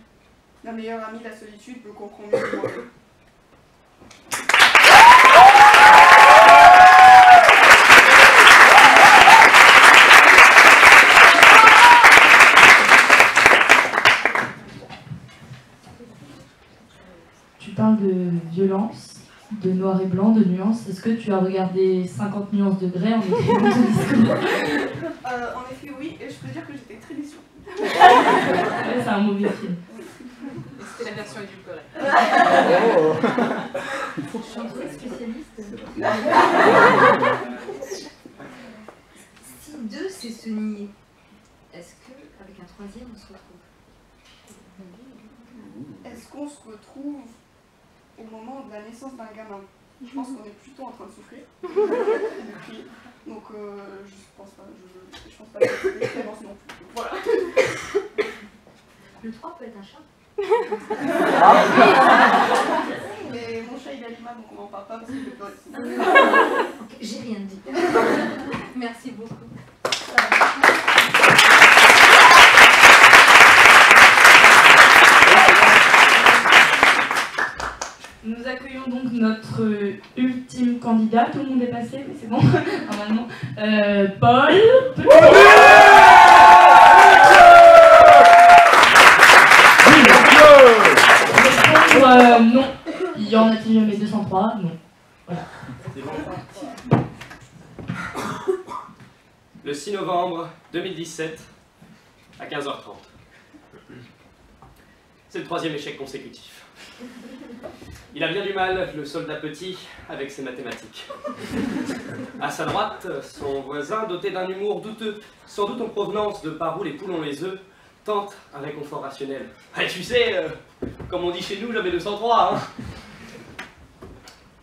La meilleure amie, la solitude, me comprend mieux que moi-même. Tu parles de violence, de noir et blanc, de nuances. Est-ce que tu as regardé 50 nuances de grès en écrivant ton discours Euh, en effet, oui, et je peux dire que j'étais très déçue. Ouais, C'est un mauvais film. C'était la version édulcorée. Chanteuse spécialiste. Si deux, c'est se nier, est-ce qu'avec un troisième, on se retrouve? Est-ce qu'on se retrouve au moment de la naissance d'un gamin Je pense qu'on est plutôt en train de souffrir. Depuis. Donc, euh, je pense pas, je, je pense pas que c'est l'expérience non plus. Donc, Voilà. Le 3 peut être un chat. Mais mon chat, il a l'image, donc on n'en parle pas parce qu'il fait peur ici. Ok, J'ai rien dit. Merci beaucoup. Nous accueillons donc notre ultime candidat. Tout le monde est passé, mais c'est bon, normalement. Euh, Paul. Répondre, euh, non. Y en a-t-il jamais 203 Non. Voilà. Le 6 novembre 2017, à 15h30. C'est le troisième échec consécutif. Il a bien du mal, le soldat petit, avec ses mathématiques. À sa droite, son voisin, doté d'un humour douteux, sans doute en provenance de par où les poules ont les œufs, tente un réconfort rationnel. Ah, tu sais, euh, comme on dit chez nous, jamais 203, hein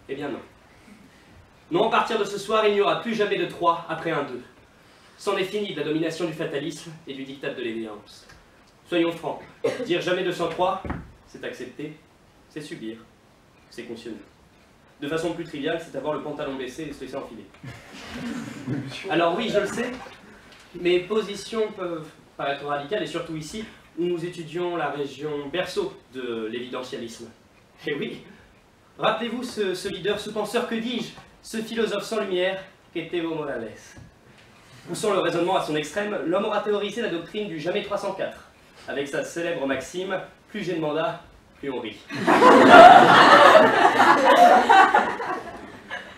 Eh bien non. Non, à partir de ce soir, il n'y aura plus jamais de 3 après un 2. C'en est fini de la domination du fatalisme et du diktat de l'évidence. Soyons francs, dire jamais 203, c'est accepter, c'est subir, c'est cautionner. De façon plus triviale, c'est avoir le pantalon baissé et se laisser enfiler. Alors oui, je le sais, mes positions peuvent paraître radicales, et surtout ici, où nous étudions la région berceau de l'évidentialisme. Et oui, rappelez-vous ce, ce leader, ce penseur, que dis-je, ce philosophe sans lumière qu'était Morales. Poussant le raisonnement à son extrême, l'homme aura théorisé la doctrine du jamais 304, avec sa célèbre maxime « plus j'ai de mandat, plus on rit ».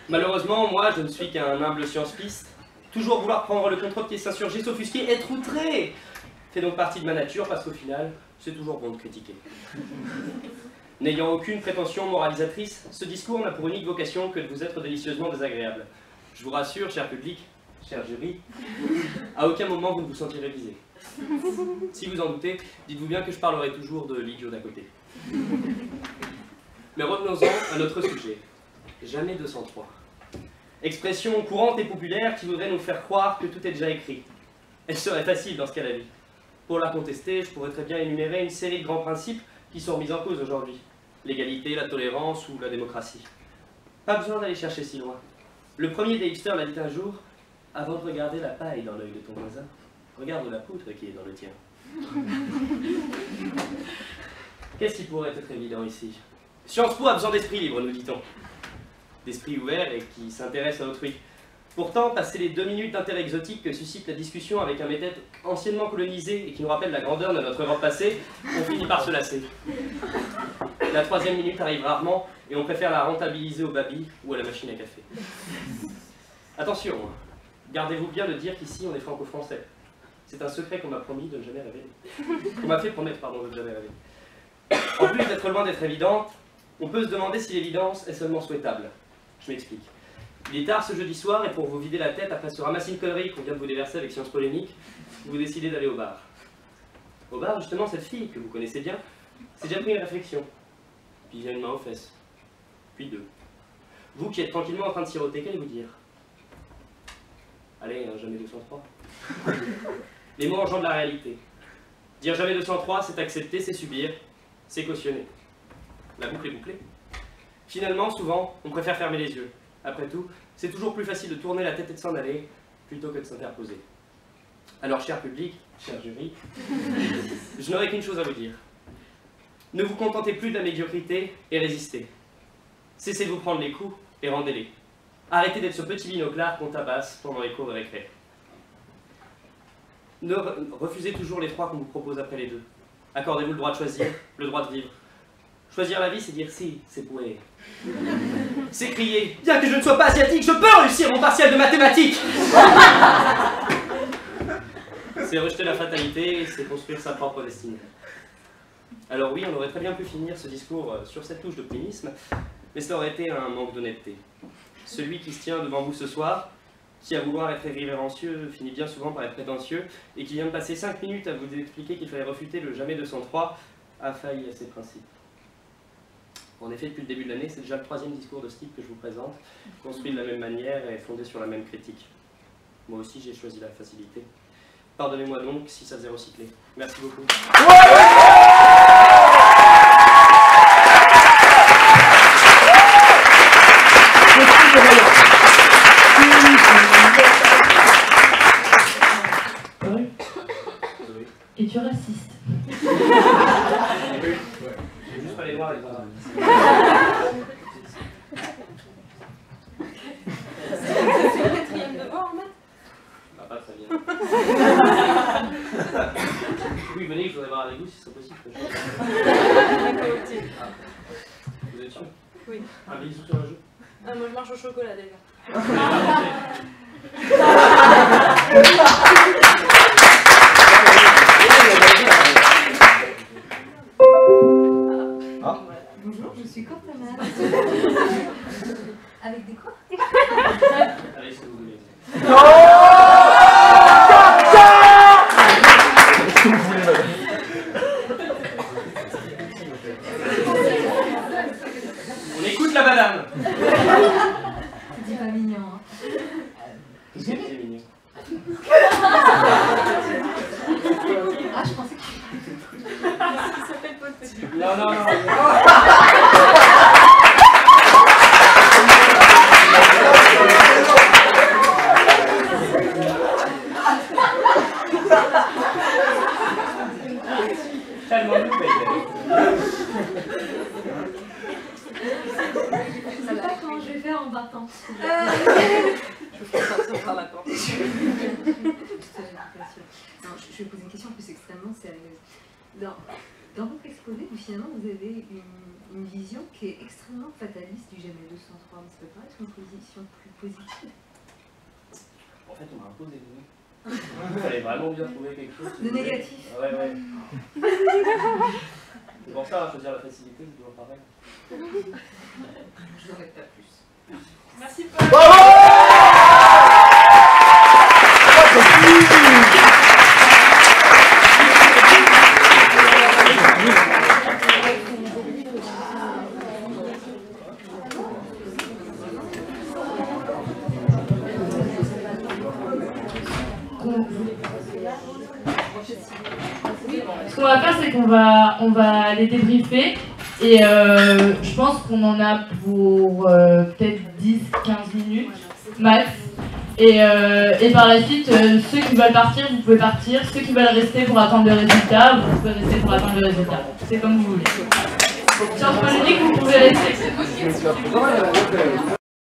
Malheureusement, moi, je ne suis qu'un humble science-piste. Toujours vouloir prendre le contre-pied, s'insurger, s'offusquer, être outré fait donc partie de ma nature, parce qu'au final, c'est toujours bon de critiquer. N'ayant aucune prétention moralisatrice, ce discours n'a pour unique vocation que de vous être délicieusement désagréable. Je vous rassure, cher public, cher jury, à aucun moment vous ne vous sentirez visé. Si vous en doutez, dites-vous bien que je parlerai toujours de l'idiot d'à côté. Mais revenons-en à notre sujet. Jamais 203. Expression courante et populaire qui voudrait nous faire croire que tout est déjà écrit. Elle serait facile dans ce cas la vie. Pour la contester, je pourrais très bien énumérer une série de grands principes qui sont mis en cause aujourd'hui. L'égalité, la tolérance ou la démocratie. Pas besoin d'aller chercher si loin. Le premier des hipsters l'a dit un jour, avant de regarder la paille dans l'œil de ton voisin, regarde la poutre qui est dans le tien. Qu'est-ce qui pourrait être évident ici? Sciences Po a besoin d'esprit libre, nous dit-on. D'esprit ouvert et qui s'intéresse à autrui. Pourtant, passer les deux minutes d'intérêt exotique que suscite la discussion avec un méthode anciennement colonisé et qui nous rappelle la grandeur de notre Europe passée, on finit par se lasser. La troisième minute arrive rarement et on préfère la rentabiliser au baby ou à la machine à café. Attention, gardez-vous bien de dire qu'ici on est franco-français. C'est un secret qu'on m'a promis de ne jamais révéler. Qu'on m'a fait promettre, pardon, de ne jamais révéler. En plus d'être loin d'être évidente, on peut se demander si l'évidence est seulement souhaitable. Je m'explique. Il est tard ce jeudi soir et pour vous vider la tête après ce ramassis de conneries qu'on vient de vous déverser avec Sciences Polémiques, vous décidez d'aller au bar. Au bar, justement, cette fille que vous connaissez bien s'est déjà pris une réflexion. Puis vient une main aux fesses. Puis deux. Vous qui êtes tranquillement en train de siroter, qu'allez-vous dire? Allez, hein, jamais 203. Les mots engendrent la réalité. Dire jamais 203, c'est accepter, c'est subir, c'est cautionner. La boucle est bouclée. Finalement, souvent, on préfère fermer les yeux. Après tout, c'est toujours plus facile de tourner la tête et de s'en aller, plutôt que de s'interposer. Alors, cher public, cher jury, je n'aurai qu'une chose à vous dire. Ne vous contentez plus de la médiocrité et résistez. Cessez de vous prendre les coups et rendez-les. Arrêtez d'être ce petit binoclard qu'on tabasse pendant les cours de récré. Ne re- refusez toujours les trois qu'on vous propose après les deux. Accordez-vous le droit de choisir, le droit de vivre. Choisir la vie, c'est dire si, c'est pouet. C'est crier, bien que je ne sois pas asiatique, je peux réussir mon partiel de mathématiques C'est rejeter la fatalité, c'est construire sa propre destinée. Alors oui, on aurait très bien pu finir ce discours euh, sur cette touche d'optimisme, mais cela aurait été un manque d'honnêteté. Celui qui se tient devant vous ce soir, qui à vouloir être irrévérencieux finit bien souvent par être prétentieux, et qui vient de passer 5 minutes à vous expliquer qu'il fallait refuter le jamais 203, a failli à ses principes. En effet, depuis le début de l'année, c'est déjà le troisième discours de ce que je vous présente, construit de la même manière et fondé sur la même critique. Moi aussi, j'ai choisi la facilité. Pardonnez-moi donc si ça faisait recycler. Merci beaucoup tu racistes. J'ai juste pas les noirs et les noirs. C'est le quatrième devoir, en fait Bah, pas très bien. Oui, venez, je voudrais voir avec vous si c'est possible. que je-. Ah. Vous êtes sûr Oui. Un bisou sur le jeu Ah, moi je marche au chocolat déjà. Et, euh, et par la suite, euh, ceux qui veulent partir, vous pouvez partir. Ceux qui veulent rester pour attendre le résultat, vous pouvez rester pour attendre le résultat. C'est comme vous voulez. Sciences politiques, vous pouvez rester.